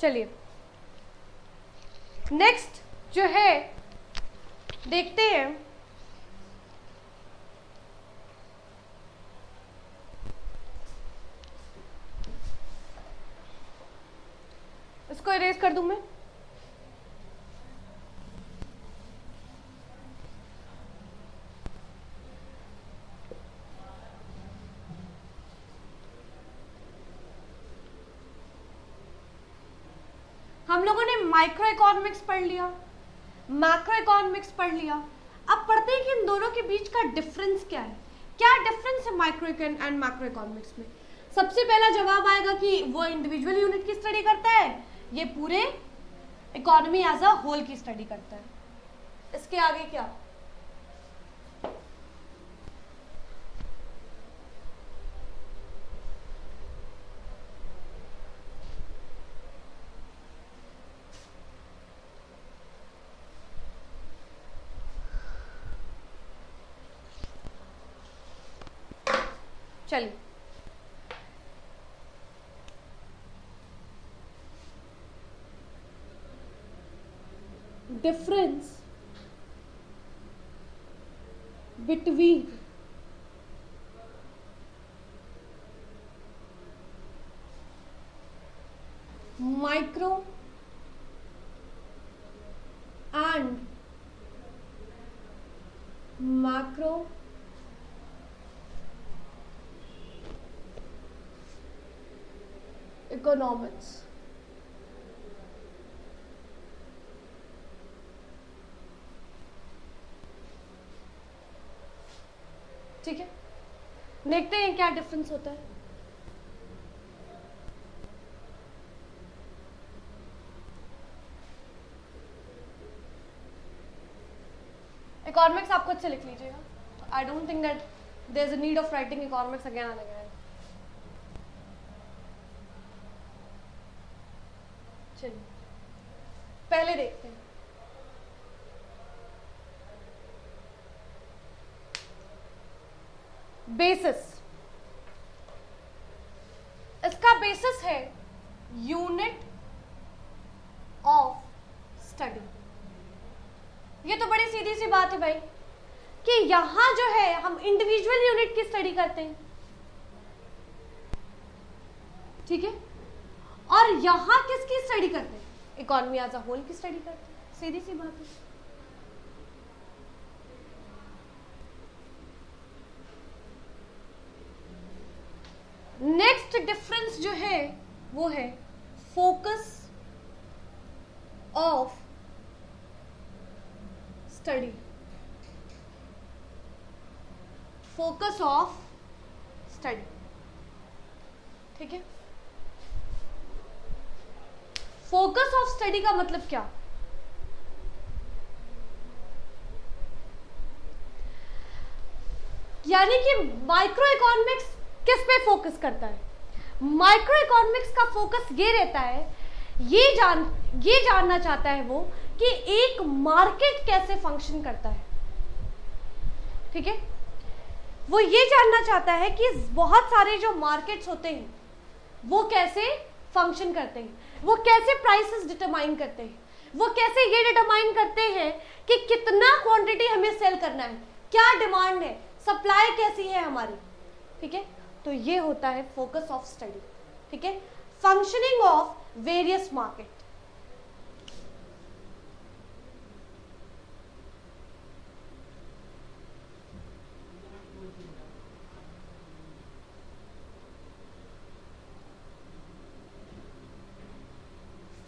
चलिए। नेक्स्ट जो है देखते हैं इरेज कर दूँ मैं हम लोगों ने माइक्रो इकोनॉमिक्स पढ़ लिया मैक्रो इकोनॉमिक्स पढ़ लिया। अब पढ़ते हैं कि इन दोनों के बीच का डिफरेंस क्या है। क्या डिफरेंस है माइक्रो एंड मैक्रो इकोनॉमिक्स में? सबसे पहला जवाब आएगा कि वो इंडिविजुअल यूनिट की स्टडी करता है, ये पूरे इकोनॉमी एज अ होल की स्टडी करता है। इसके आगे क्या? Difference between micro and macro. Economics क्या डिफरेंस होता है? इकोनॉमिक्स आप खुद से लिख लीजिएगा। I don't think that there is a need of writing economics again and again चलिए, पहले देखते हैं। बेसिस इसका बेसिस है यूनिट ऑफ़ स्टडी। ये तो बड़ी सीधी सी बात है भाई, कि यहाँ जो है, हम इंडिविजुअल यूनिट की स्टडी करते हैं। ठीक है? और यहाँ किसकी स्टडी करते हैं? इकोनॉमी एज अ होल की स्टडी करते हैं। सीधी सी बात है। नेक्स्ट डिफरेंस जो है, वो है focus of study focus of study ठीक है फोकस ऑफ़ स्टडी का मतलब क्या? यानी कि माइक्रो इकोनॉमिक्स किस पे फोकस करता है? माइक्रो इकोनॉमिक्स का फोकस ये रहता है, ये जान, ये जानना चाहता है वो कि एक मार्केट कैसे फ़ंक्शन करता है। ठीक है? वो ये जानना चाहता है कि बहुत सारे जो मार्केट्स होते हैं, वो कैसे फ़ंक्शन करते हैं। वो कैसे प्राइसेस डिटरमाइन करते हैं? वो कैसे ये डिटरमाइन करते हैं कि कितना क्वांटिटी हमें सेल करना है? क्या डिमांड है? सप्लाई कैसी है हमारी? ठीक है? तो ये होता है फोकस ऑफ़ स्टडी ठीक है? Functioning of various market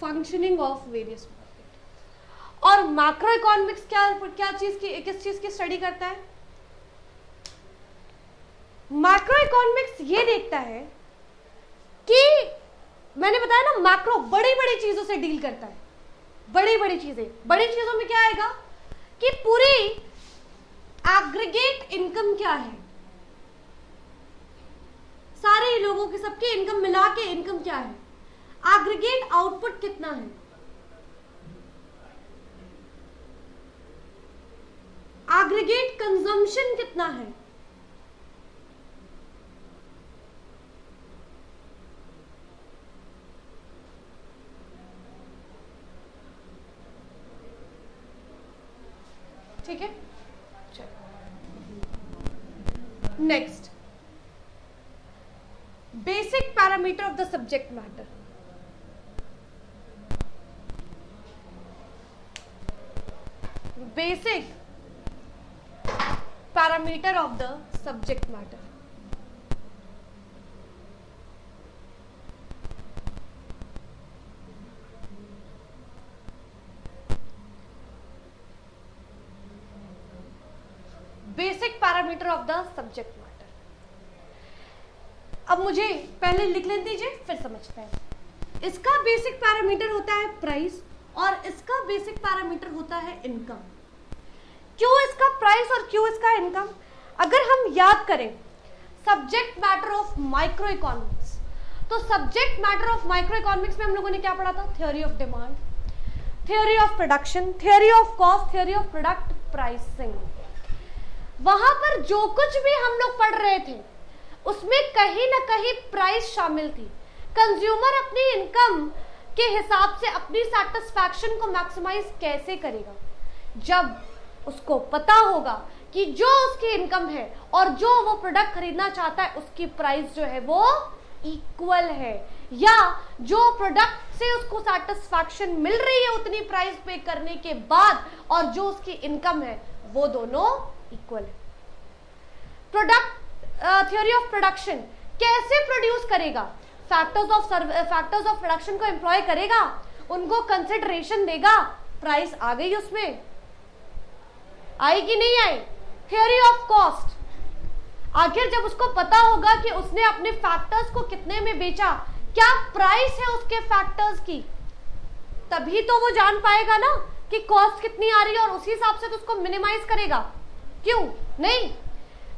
functioning of various market और मैक्रो इकोनॉमिक्स क्या क्या चीज़ की, किस चीज़ की स्टडी करता है? मैक्रो इकोनॉमिक्स ये देखता है कि मैंने बताया ना मैक्रो बड़ी बड़ी चीज़ों से डील करता है। बड़ी बड़ी चीज़ें। बड़ी चीज़ों में क्या आएगा कि पूरी एग्रीगेट इनकम क्या है? सारे लोगों के, सबके इनकम मिला के इनकम क्या है? एग्रीगेट आउटपुट कितना है? एग्रीगेट कंजम्पशन कितना है? ठीक है? Next basic parameter of the subject matter basic parameter of the subject matter. Basic parameter of the subject matter अब मुझे पहले लिख लेने दीजिए, फिर समझते हैं इसका बेसिक पैरामीटर होता है प्राइस और इसका बेसिक पैरामीटर होता है इनकम क्यों इसका प्राइस और क्यों इसका इनकम अगर हम याद करें subject matter of micro economics तो subject matter of micro economics में हम लोगों ने क्या पढ़ा था? Theory of demand theory of production theory of cost theory of product pricing वहाँ पर जो कुछ भी हम लोग पढ़ रहे थे, उसमें कहीं ना कहीं प्राइस शामिल थी. कंज्यूमर अपनी इनकम के हिसाब से अपनी सेटिस्फैक्शन को मैक्सिमाइज कैसे करेगा? जब उसको पता होगा कि जो उसकी इनकम है और जो वो प्रोडक्ट खरीदना चाहता है, उसकी प्राइस जो है वो इक्वल है। या जो प्रोडक्ट से उसको सेटिस्फैक्शन मिल रही है, उतनी प्राइस पे करने के बाद और जो उसकी इनकम है, वो दोनों इक्वल है। प्रोडक्ट थ्योरी ऑफ़ प्रोडक्शन कैसे प्रोड्यूस करेगा? Factors of factors of production को एम्प्लॉय करेगा, उनको कंसिडरेशन देगा प्राइस आ गई उसमें। आई कि नहीं आई? थियोरी ऑफ़ कॉस्ट आखिर जब उसको पता होगा कि उसने अपने फैक्टर्स को कितने में बेचा, क्या प्राइस है उसके फैक्टर्स की, तभी तो वो जान पाएगा ना कि कॉस्ट कितनी आ रही है और उसी हिसाब से तो उसको मिनिमाइज करेगा। क्यों? नहीं।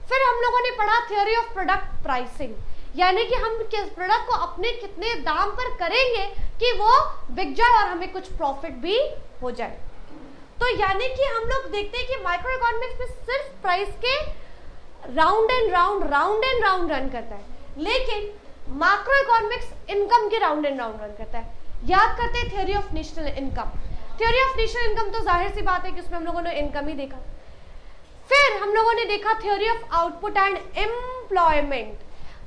फिर हम लोगों ने पढ़ा थियोरी ऑफ़ प्रोडक्ट प्राइसिंग यानी कि हम किस प्रोडक्ट को अपने कितने दाम पर करेंगे कि वो बिक जाए और हमें कुछ प्रॉफिट भी हो जाए। तो यानी कि हम लोग देखते हैं कि माइक्रो इकोनॉमिक्स में सिर्फ़ प्राइस के round and round round and round run करता है। लेकिन माइक्रो इकोनॉमिक्स इनकम के राउंड एंड राउंड रन करता है। याद करते हैं theory of national income theory of national income तो ज़ाहिर सी बात है कि उसमें हम लोगों ने इनकम ही देखा। फिर हम लोगों ने देखा theory of output and employment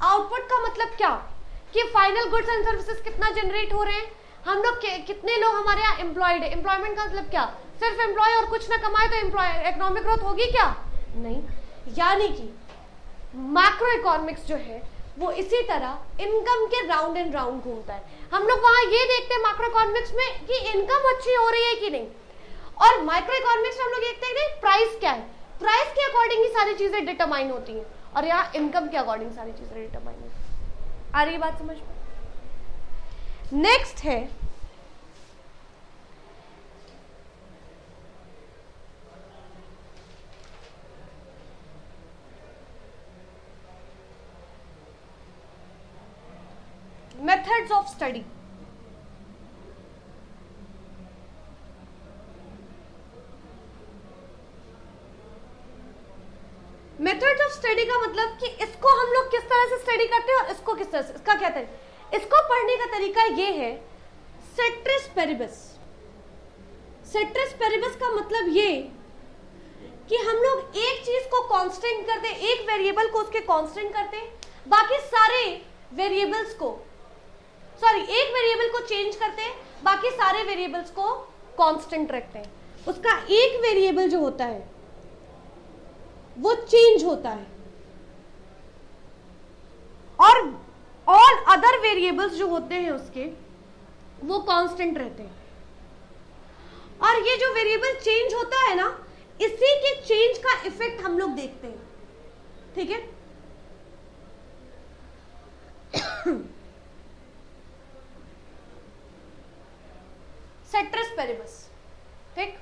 output का मतलब क्या? कि फाइनल गुड्स एंड सर्विसेज़ कितना जनरेट हो रहे हैं? हम लोग कितने लोग हमारे यहाँ एम्प्लॉयड है? एम्प्लॉयमेंट का मतलब क्या? सिर्फ़ एम्प्लॉय और कुछ ना कमाए तो इकोनॉमिक ग्रोथ होगी क्या? नहीं। यानी कि मैक्रो इकोनॉमिक्स जो है, वो इसी तरह इनकम के राउंड एंड राउंड घूमता है। हम लोग वहाँ ये देखते हैं मैक्रो इकोनॉमिक्स में कि इनकम अच्छी हो रही है कि नहीं। और माइक्रो इकोनॉमिक्स में हम लोग देखते हैं प्राइस क्या है? प्राइस के अकॉर्डिंग ही सारी चीज़ें डिटरमाइन होती हैं। और यहाँ इनकम के अकॉर्डिंग सारी चीज़ें डिटरमाइन होती आ रही बात समझ में? नेक्स्ट है। Methods of study methods of study का मतलब कि इसको हम लोग किस तरह से स्टडी करते हैं और इसको किस तरह से इसका क्या तरीका इसको पढ़ने का तरीका ये है सेट्रिस पेरिबस सेट्रिस पेरिबस का मतलब ये कि हम लोग एक चीज़ को कांस्टेंट करते एक वेरिएबल को उसके कांस्टेंट करते बाकी सारे वेरिएबल्स को सॉरी एक वेरिएबल को चेंज करते हैं, बाकी सारे वेरिएबल्स को कांस्टेंट रखते हैं। उसका एक वेरिएबल जो होता है वो चेंज होता है। और ऑल अदर वेरिएबल्स जो होते हैं उसके, वो कांस्टेंट रहते हैं। और ये जो वेरिएबल चेंज होता है ना, इसी के चेंज का इफ़ेक्ट हम लोग देखते हैं। ठीक है? सेट्रस पेरिबस ठीक?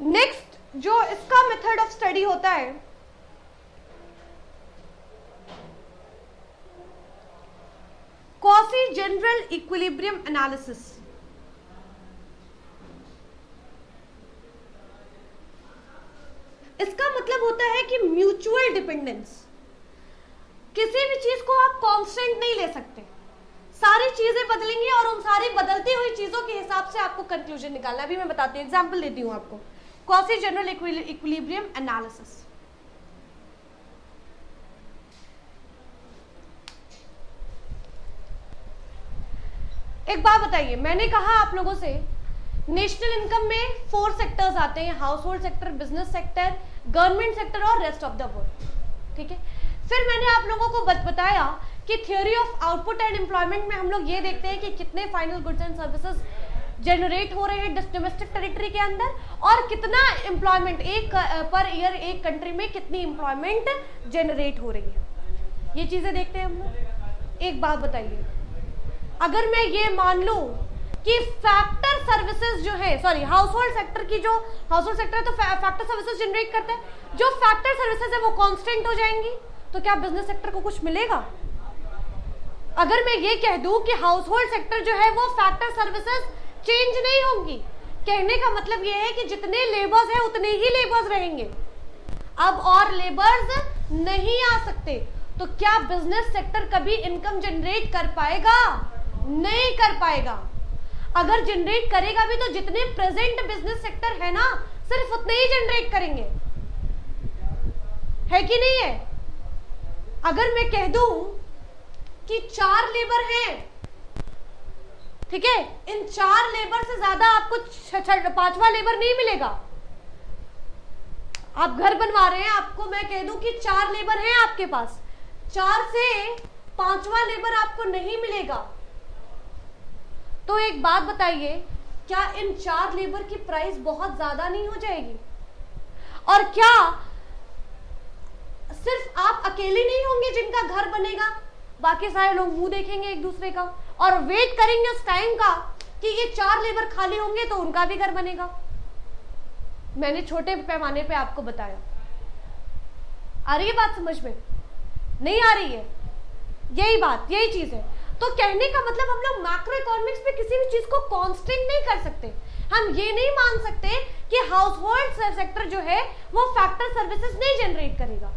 नेक्स्ट जो इसका मेथड ऑफ़ स्टडी होता है। कॉसी जनरल इक्विलिब्रियम एनालिसिस इसका मतलब होता है कि म्यूचुअल डिपेंडेंस किसी भी चीज़ को आप कांस्टेंट नहीं ले सकते। सारी चीज़ें बदलेंगी और उन सारी बदलती हुई चीज़ों के हिसाब से आपको कंक्लूजन निकालना अभी मैं बताती हूँ एग्ज़ाम्पल देती हूँ आपको। Cauchy general equilibrium analysis. एक बात बताइए, मैंने कहा आप लोगों से नेशनल इनकम में फोर सेक्टर्स आते हैं household sector business sector government sector और रेस्ट ऑफ़ द वर्ल्ड ठीक है फिर मैंने आप लोगों को बताया कि theory of output and employment में हम लोग ये देखते हैं कि कितने final goods and services generate हो रहे हैं डोमेस्टिक टेरिटरी के अंदर और कितना एम्प्लॉयमेंट एक पर ईयर एक कंट्री में कितनी एम्प्लॉयमेंट जनरेट हो रही है। ये चीज़ें देखते हैं हम एक बात बताइए। अगर मैं ये मान लू कि फैक्टर सर्विसेज़ जो है सॉरी हाउस होल्ड सेक्टर की जो हाउस होल्ड सेक्टर है तो फैक्टर सर्विसेज़ जनरेट करते हैं। जो फैक्टर सर्विसेज़ है वो कांस्टेंट हो जाएँगी। तो क्या बिज़नेस सेक्टर को कुछ मिलेगा? अगर मैं ये कह दूँ कि हाउस होल्ड सेक्टर जो है वो फैक्टर सर्विसेज़ चेंज नहीं होंगी। कहने का मतलब ये है कि जितने लेबर्स है, उतने ही लेबर्स रहेंगे। अब और लेबर्स नहीं आ सकते। तो क्या बिज़नेस सेक्टर कभी इनकम जनरेट कर पाएगा? नहीं कर पाएगा। अगर जनरेट करेगा भी तो जितने प्रेजेंट बिज़नेस सेक्टर है ना, सिर्फ़ उतने ही जनरेट करेंगे। है कि नहीं है? अगर मैं कह दूँ कि चार लेबर हैं ठीक है? इन चार लेबर से ज़्यादा आपको पांचवा लेबर नहीं मिलेगा। आप घर बनवा रहे हैं, आपको मैं कह दूँ कि चार लेबर हैं आपके पास। चार से पांचवा लेबर आपको नहीं मिलेगा। तो एक बात बताइए, क्या इन चार लेबर की प्राइस बहुत ज़्यादा नहीं हो जाएगी? और क्या सिर्फ़ आप अकेले नहीं होंगे जिनका घर बनेगा? बाकी सारे लोग मुँह देखेंगे एक दूसरे का। और वेट करेंगे उस टाइम का कि ये चार लेबर खाली होंगे तो उनका भी घर बनेगा। मैंने छोटे पैमाने पे आपको बताया। आ रही है बात समझ में? नहीं आ रही है। यही बात, यही चीज़ है। तो कहने का मतलब हम लोग मैक्रो इकोनॉमिक्स में किसी भी चीज़ को कांस्टेंट नहीं कर सकते। हम ये नहीं मान सकते कि हाउस होल्ड सेक्टर जो है, वो फैक्टर सर्विसेज़ नहीं जनरेट करेगा।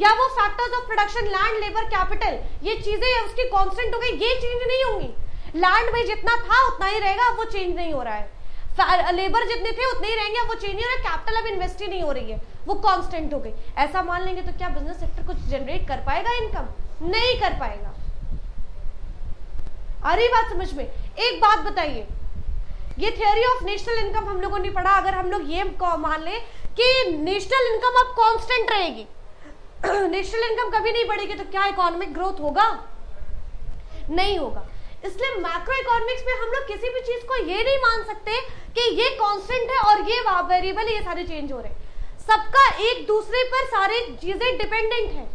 या वो factors of production land labour capital ये चीज़ें उसकी कांस्टेंट हो गई, ये चेंज नहीं होंगी। लैंड भाई जितना था, उतना ही रहेगा वो चेंज नहीं हो रहा है। लेबर जितने थे, उतने ही रहेंगे वो चेंज नहीं हो रहा है। कैपिटल अब इन्वेस्ट ही नहीं हो रही है। वो कांस्टेंट हो गई। ऐसा मान लेंगे तो क्या बिज़नेस सेक्टर कुछ जनरेट कर पाएगा इनकम नहीं कर पाएगा। अरे बात समझ में? एक बात बताइए। ये थियोरी ऑफ़ नेशनल इनकम हम लोगों ने पढ़ा। अगर हम लोग ये मान लें कि नेशनल इनकम अब कांस्टेंट रहेगी नेशनल इनकम कभी नहीं बढ़ेगी तो क्या इकोनॉमिक ग्रोथ होगा? नहीं होगा। इसलिए मैक्रो इकोनॉमिक्स में हम लोग किसी भी चीज़ को ये नहीं मान सकते कि ये कांस्टेंट है और ये वेरिएबल ये सारे चेंज हो रहे सबका एक दूसरे पर सारे चीज़ें डिपेंडेंट है।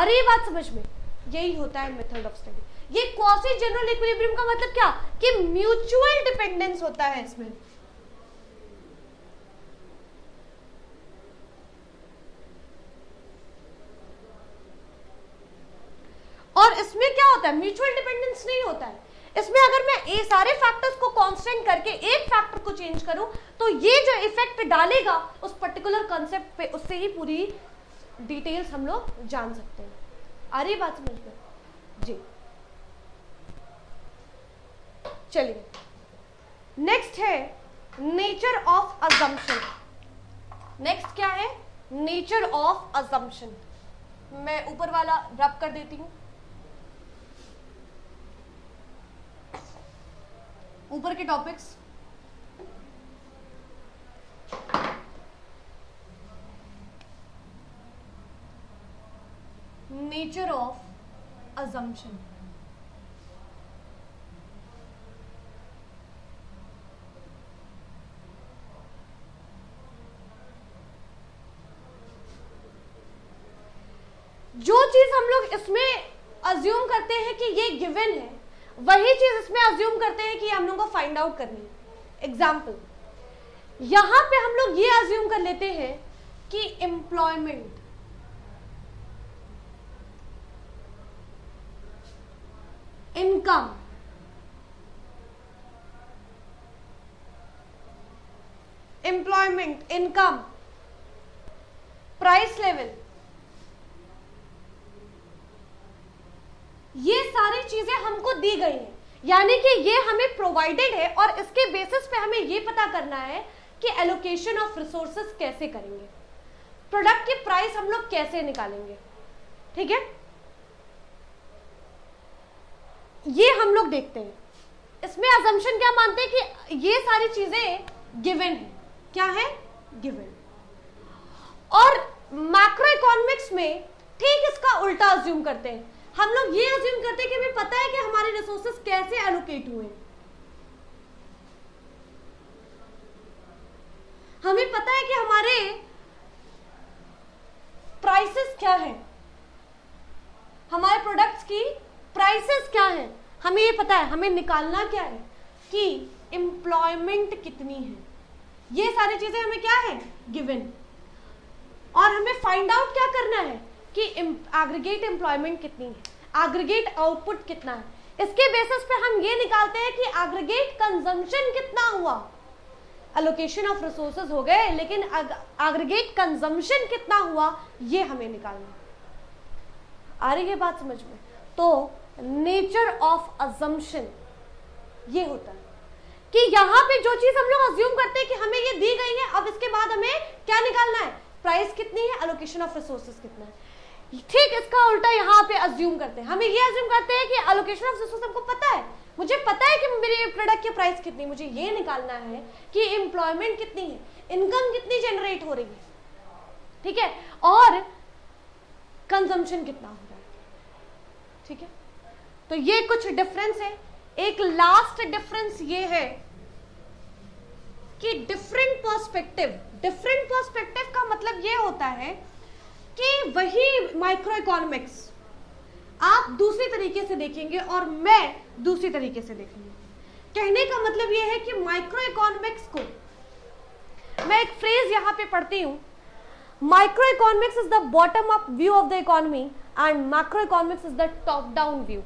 अरे बात समझ में? यही होता है मेथड ऑफ़ स्टडी ये क्वासी जनरल इक्विलिब्रियम का मतलब क्या? कि म्यूचुअल डिपेंडेंस होता है इसमें। और इसमें क्या होता है? म्यूचुअल डिपेंडेंस नहीं होता है। इसमें अगर मैं ये सारे फैक्टर्स को कांस्टेंट करके एक फैक्टर को चेंज करूँ तो ये जो इफ़ेक्ट डालेगा, उस पर्टिकुलर कॉन्सेप्ट पे उससे ही पूरी डिटेल्स हम लोग जान सकते हैं। रही बात समझ में? जी। चलिए। नेक्स्ट है नेचर ऑफ़ अजम्पशन नेक्स्ट क्या है? नेचर ऑफ़ अजम्पशन मैं ऊपर वाला रब कर देती हूँ। ऊपर के टॉपिक्स नेचर ऑफ़ अजम्पशन जो चीज़ हम लोग इसमें अज्यूम करते हैं कि ये गिवन है वही चीज़ इसमें अज्यूम करते हैं कि हम लोग को फाइंड आउट करनी है। एग्ज़ाम्पल यहाँ पे हम लोग ये अज्यूम कर लेते हैं कि employment income employment income price level ये सारी चीज़ें हमको दी गई हैं। यानी कि ये हमें प्रोवाइडेड है और इसके बेसिस पे हमें ये पता करना है कि एलोकेशन ऑफ़ रिसोर्सेस कैसे करेंगे। प्रोडक्ट की प्राइस हम लोग कैसे निकालेंगे। ठीक है? ये हम लोग देखते हैं। इसमें अजम्पशन क्या मानते हैं कि ये सारी चीज़ें गिवन है। क्या है? गिवन और मैक्रो इकोनॉमिक्स में ठीक इसका उल्टा अज्यूम करते हैं। हम लोग ये अज्यूम करते हैं कि हमें पता है कि हमारे रिसोर्सेस कैसे एलोकेट हुए। हमें पता है कि हमारे प्राइसेस क्या है। हमारे प्रोडक्ट्स की प्राइसेस क्या है। हमें ये पता है, हमें निकालना क्या है कि एम्प्लॉयमेंट कितनी है। ये सारी चीज़ें हमें क्या है? गिवन और हमें फाइंड आउट क्या करना है कि एग्रीगेट एम्प्लॉयमेंट कितनी है। एग्रीगेट आउटपुट कितना है? इसके बेसिस पे हम ये निकालते हैं कि एग्रीगेट कंजम्पशन कितना हुआ। अलोकेशन ऑफ़ रिसोर्सेज हो गए, लेकिन एग्रीगेट कंजम्पशन कितना हुआ, ये हमें निकालना आ रही है बात समझ में? तो नेचर ऑफ़ अजम्पशन ये होता है कि यहाँ पे जो चीज़ हम लोग अज्यूम करते हैं कि हमें ये दी गई है, अब इसके बाद हमें क्या निकालना है? प्राइस कितनी है? अलोकेशन ऑफ़ रिसोर्सेज कितना है? ठीक, इसका उल्टा यहाँ पे अज्यूम करते हैं। हमें ये अज्यूम करते हैं कि अलोकेशन ऑफ़ रिसोर्स हमको पता है। मुझे पता है कि मेरे प्रोडक्ट की प्राइस कितनी मुझे ये निकालना है कि एम्प्लॉयमेंट कितनी है इनकम कितनी जनरेट हो रही है। ठीक है? और कंजम्पशन कितना हो रहा है। ठीक है? तो ये कुछ डिफरेंस है। एक लास्ट डिफरेंस ये है कि डिफरेंट पर्सपेक्टिव डिफरेंट पर्सपेक्टिव का मतलब ये होता है कि वही माइक्रो इकोनॉमिक्स आप दूसरी तरीके से देखेंगे और मैं दूसरी तरीके से देखेंगे। कहने का मतलब यह है कि माइक्रो इकोनॉमिक्स को, मैं एक फ्रेज यहाँ पे पढ़ती हूँ। Micro economics is the bottom up view of the economy and micro economics is the top down view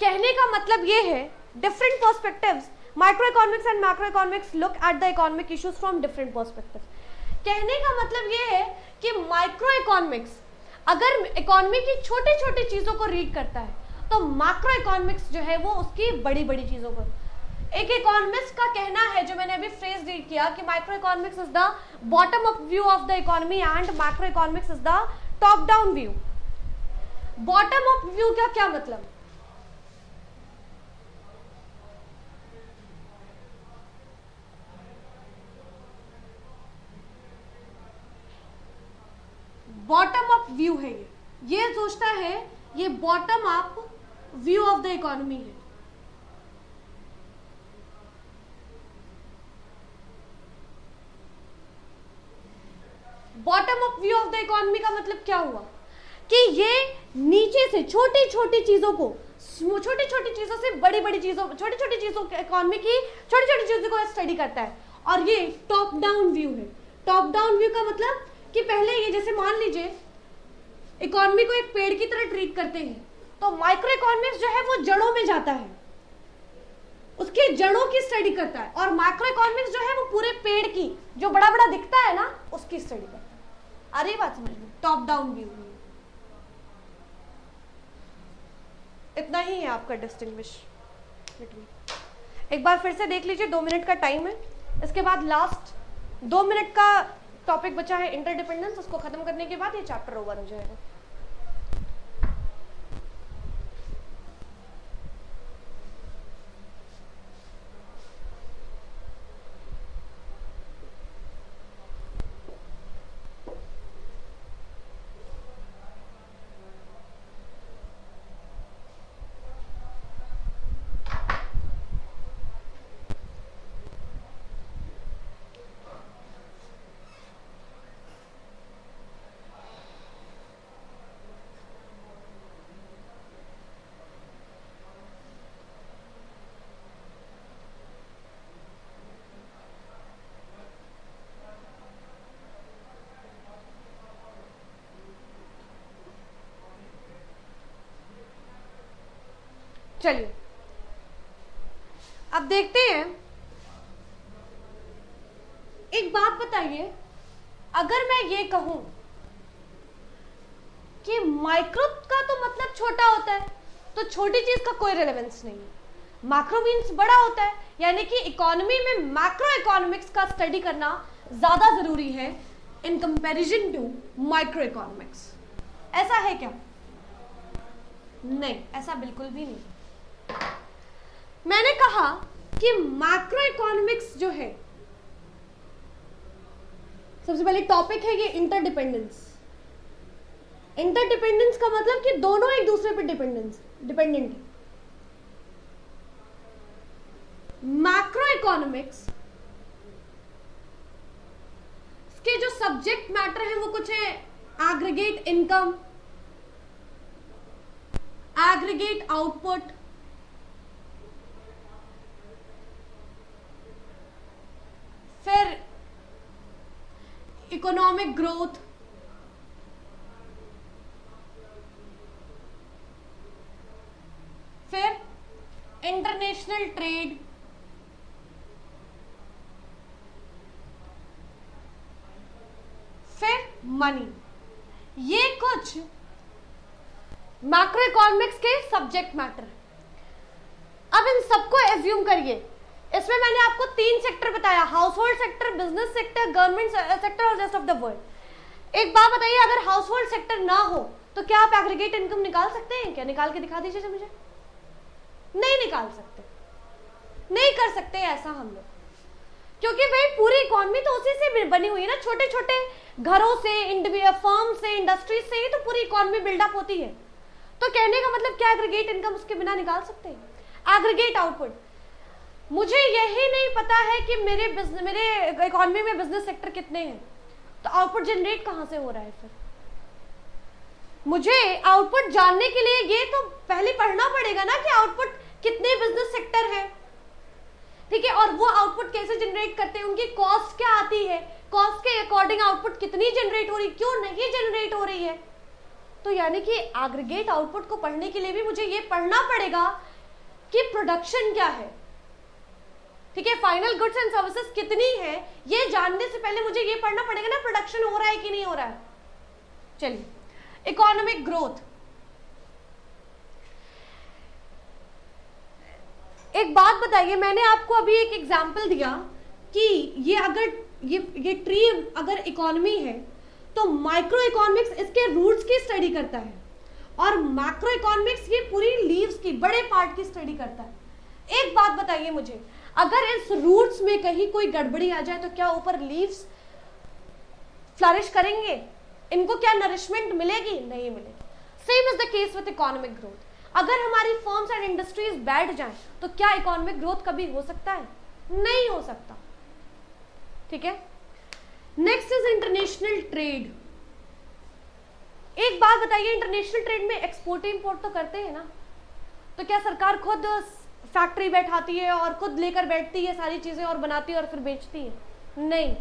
कहने का मतलब यह है different perspectives micro economics and macro economics look at the economic issues from different perspective कहने का मतलब ये है कि माइक्रो इकोनॉमिक्स अगर इकोनॉमी की छोटी छोटी चीज़ों को रीड करता है तो माइक्रो इकोनॉमिक्स जो है वो उसकी बड़ी बड़ी चीज़ों को। एक इकोनॉमिस्ट का कहना है, जो मैंने अभी फ्रेज रीड किया कि micro economics is the bottom up view of the economy and micro economics is the top down view bottom up view का क्या मतलब? बॉटम अप व्यू है ये। ये सोचता है, ये bottom up view of the economy है। Bottom up view of the economy का मतलब क्या हुआ? कि ये नीचे से छोटी छोटी चीज़ों को छोटी छोटी चीज़ों से बड़ी बड़ी चीज़ों छोटी छोटी चीज़ों इकोनॉमी की छोटी छोटी चीज़ों को स्टडी करता है। और ये टॉप डाउन व्यू है। टॉप डाउन व्यू का मतलब कि पहले ये जैसे मान लीजिए इकोनॉमी को एक पेड़ की तरह ट्रीट करते हैं तो माइक्रो इकोनॉमिक्स जो है वो जड़ों में जाता है। उसकी जड़ों की स्टडी करता है और माइक्रो इकोनॉमिक्स जो है वो पूरे पेड़ की, जो बड़ा बड़ा दिखता है ना, उसकी स्टडी करता है। अरे बात समझ लो टॉप डाउन व्यू इतना ही है आपका डिस्टिंग्विश एक बार फिर से देख लीजिए, दो मिनट का टाइम है। इसके बाद लास्ट दो मिनट का टॉपिक बचा है इंटरडिपेंडेंस उसको खत्म करने के बाद ये चैप्टर ओवर हो जाएगा। चलिए। अब देखते हैं। एक बात बताइए, अगर मैं ये कहूँ कि माइक्रो का तो मतलब छोटा होता है तो छोटी चीज़ का कोई रेलेवेंस नहीं है। मैक्रो मीन्स बड़ा होता है, यानी कि इकोनॉमी में मैक्रो इकोनॉमिक्स का स्टडी करना ज़्यादा ज़रूरी है in comparison to micro economics ऐसा है क्या? नहीं, ऐसा बिल्कुल भी नहीं। मैंने कहा कि मैक्रो इकोनॉमिक्स जो है, सबसे पहले टॉपिक है ये इंटरडिपेंडेंस इंटरडिपेंडेंस का मतलब कि दोनों एक दूसरे पर डिपेंडेंस डिपेंडेंट है. मैक्रो इकोनॉमिक्स के जो सब्जेक्ट मैटर है वो कुछ है एग्रीगेट इनकम एग्रीगेट आउटपुट फिर इकोनॉमिक ग्रोथ फिर इंटरनेशनल ट्रेड फिर मनी ये कुछ मैक्रो इकोनॉमिक्स के सब्जेक्ट मैटर अब इन सबको एज्यूम करिए। इसमें मैंने आपको तीन सेक्टर बताया household sector business sector government sector और रेस्ट ऑफ़ द वर्ल्ड एक बात बताइए, अगर हाउस होल्ड सेक्टर ना हो तो क्या आप एग्रीगेट इनकम निकाल सकते हैं क्या? निकाल के दिखा दीजिए मुझे। नहीं निकाल सकते। नहीं कर सकते ऐसा हम लोग। क्योंकि भाई पूरी इकोनॉमी तो उसी से बनी हुई है ना। छोटे छोटे घरों से फर्म से इंडस्ट्रीज़ से ही तो पूरी इकोनॉमी बिल्डअप होती है। तो कहने का मतलब क्या एग्रीगेट इनकम उसके बिना निकाल सकते हैं? एग्रीगेट आउटपुट मुझे यही नहीं पता है कि मेरे मेरे इकोनॉमी में बिज़नेस सेक्टर कितने हैं। तो आउटपुट जनरेट कहाँ से हो रहा है फिर? मुझे आउटपुट जानने के लिए ये तो पहले पढ़ना पड़ेगा ना कि आउटपुट कितने बिज़नेस सेक्टर है। ठीक है, और वो आउटपुट कैसे जनरेट करते हैं, उनकी कॉस्ट क्या आती है? कॉस्ट के अकॉर्डिंग आउटपुट कितनी जनरेट हो रही, क्यों नहीं जनरेट हो रही है? तो यानी कि एग्रीगेट आउटपुट को पढ़ने के लिए भी मुझे ये पढ़ना पड़ेगा कि प्रोडक्शन क्या है। ठीक है फाइनल गुड्स एंड सर्विसेज़ कितनी है, ये जानने से पहले मुझे ये पढ़ना पड़ेगा ना प्रोडक्शन हो रहा है कि नहीं हो रहा है। चलिए इकोनॉमिक ग्रोथ एक बात बताइए, मैंने आपको अभी एक एग्ज़ाम्पल दिया कि ये अगर, ये ये ट्री अगर इकोनॉमी है तो माइक्रो इकोनॉमिक्स इसके रूट्स की स्टडी करता है। और माइक्रो इकोनॉमिक्स ये पूरी लीव्स की, बड़े पार्ट की स्टडी करता है। एक बात बताइए मुझे अगर इस रूट्स में कहीं कोई गड़बड़ी आ जाए तो क्या ऊपर लीव्स फ्लरिश करेंगे? इनको क्या नरिशमेंट मिलेगी? नहीं मिलेगी। Same is the case with economic growth अगर हमारी फर्म्स एंड इंडस्ट्रीज़ बैठ जाएँ तो क्या इकोनॉमिक ग्रोथ कभी हो सकता है? नहीं हो सकता। ठीक है? नेक्स्ट इज़ इंटरनेशनल ट्रेड एक बात बताइए इंटरनेशनल ट्रेड में एक्सपोर्ट इंपोर्ट तो करते हैं ना? तो क्या सरकार खुद फैक्ट्री बैठाती है और खुद लेकर बैठती है सारी चीज़ें और बनाती है और फिर बेचती है। नहीं।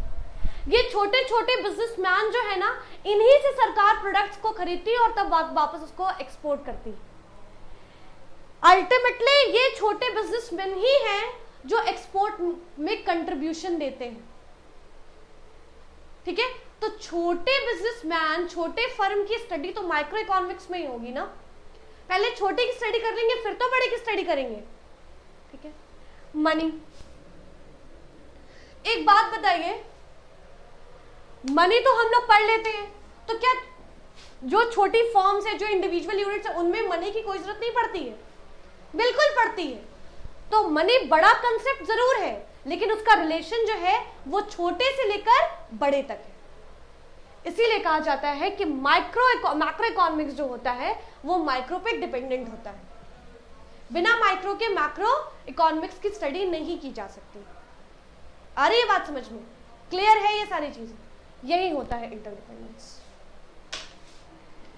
ये छोटे छोटे बिजनेसमैन जो है ना, इन्हीं से सरकार प्रोडक्ट्स को खरीदती है और तब वापस उसको एक्सपोर्ट करती है। अल्टीमेटली ये छोटे बिजनेसमैन ही हैं जो एक्सपोर्ट में कंट्रीब्यूशन देते हैं। ठीक है? तो छोटे बिजनेसमैन छोटे फर्म की स्टडी तो माइक्रो इकोनॉमिक्स में ही होगी ना। पहले छोटे की स्टडी कर लेंगे, फिर तो बड़े की स्टडी करेंगे। ठीक है? मनी एक बात बताइए। मनी तो हम लोग पढ़ लेते हैं। तो क्या जो छोटी फॉर्म्स है, जो इंडिविजुअल यूनिट्स है, उनमें मनी की कोई ज़रूरत नहीं पड़ती है? बिल्कुल पड़ती है। तो मनी बड़ा कंसेप्ट ज़रूर है, लेकिन उसका रिलेशन जो है, वो छोटे से लेकर बड़े तक है। इसीलिए कहा जाता है कि माइक्रो माइक्रो इकोनॉमिक्स जो होता है, वो माइक्रो पे डिपेंडेंट होता है। बिना माइक्रो के मैक्रो इकोनॉमिक्स की स्टडी नहीं की जा सकती। आ रही है बात समझ में? क्लियर है ये सारी चीज़ें? यही होता है इंटरडिपेंडेंस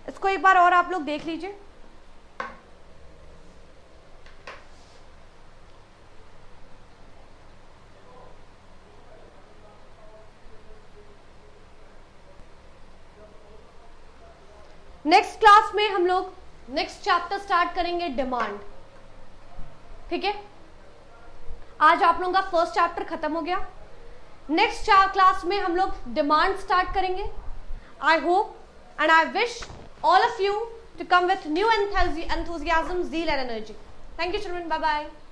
इसको एक बार और आप लोग देख लीजिए। नेक्स्ट क्लास में हम लोग नेक्स्ट चैप्टर स्टार्ट करेंगे डिमांड ठीक है? आज आप लोगों का फ़र्स्ट चैप्टर खत्म हो गया। नेक्स्ट क्लास में हम लोग डिमांड स्टार्ट करेंगे। I hope and I wish all of you to come with new enthusiasm zeal and energy thank you children bye bye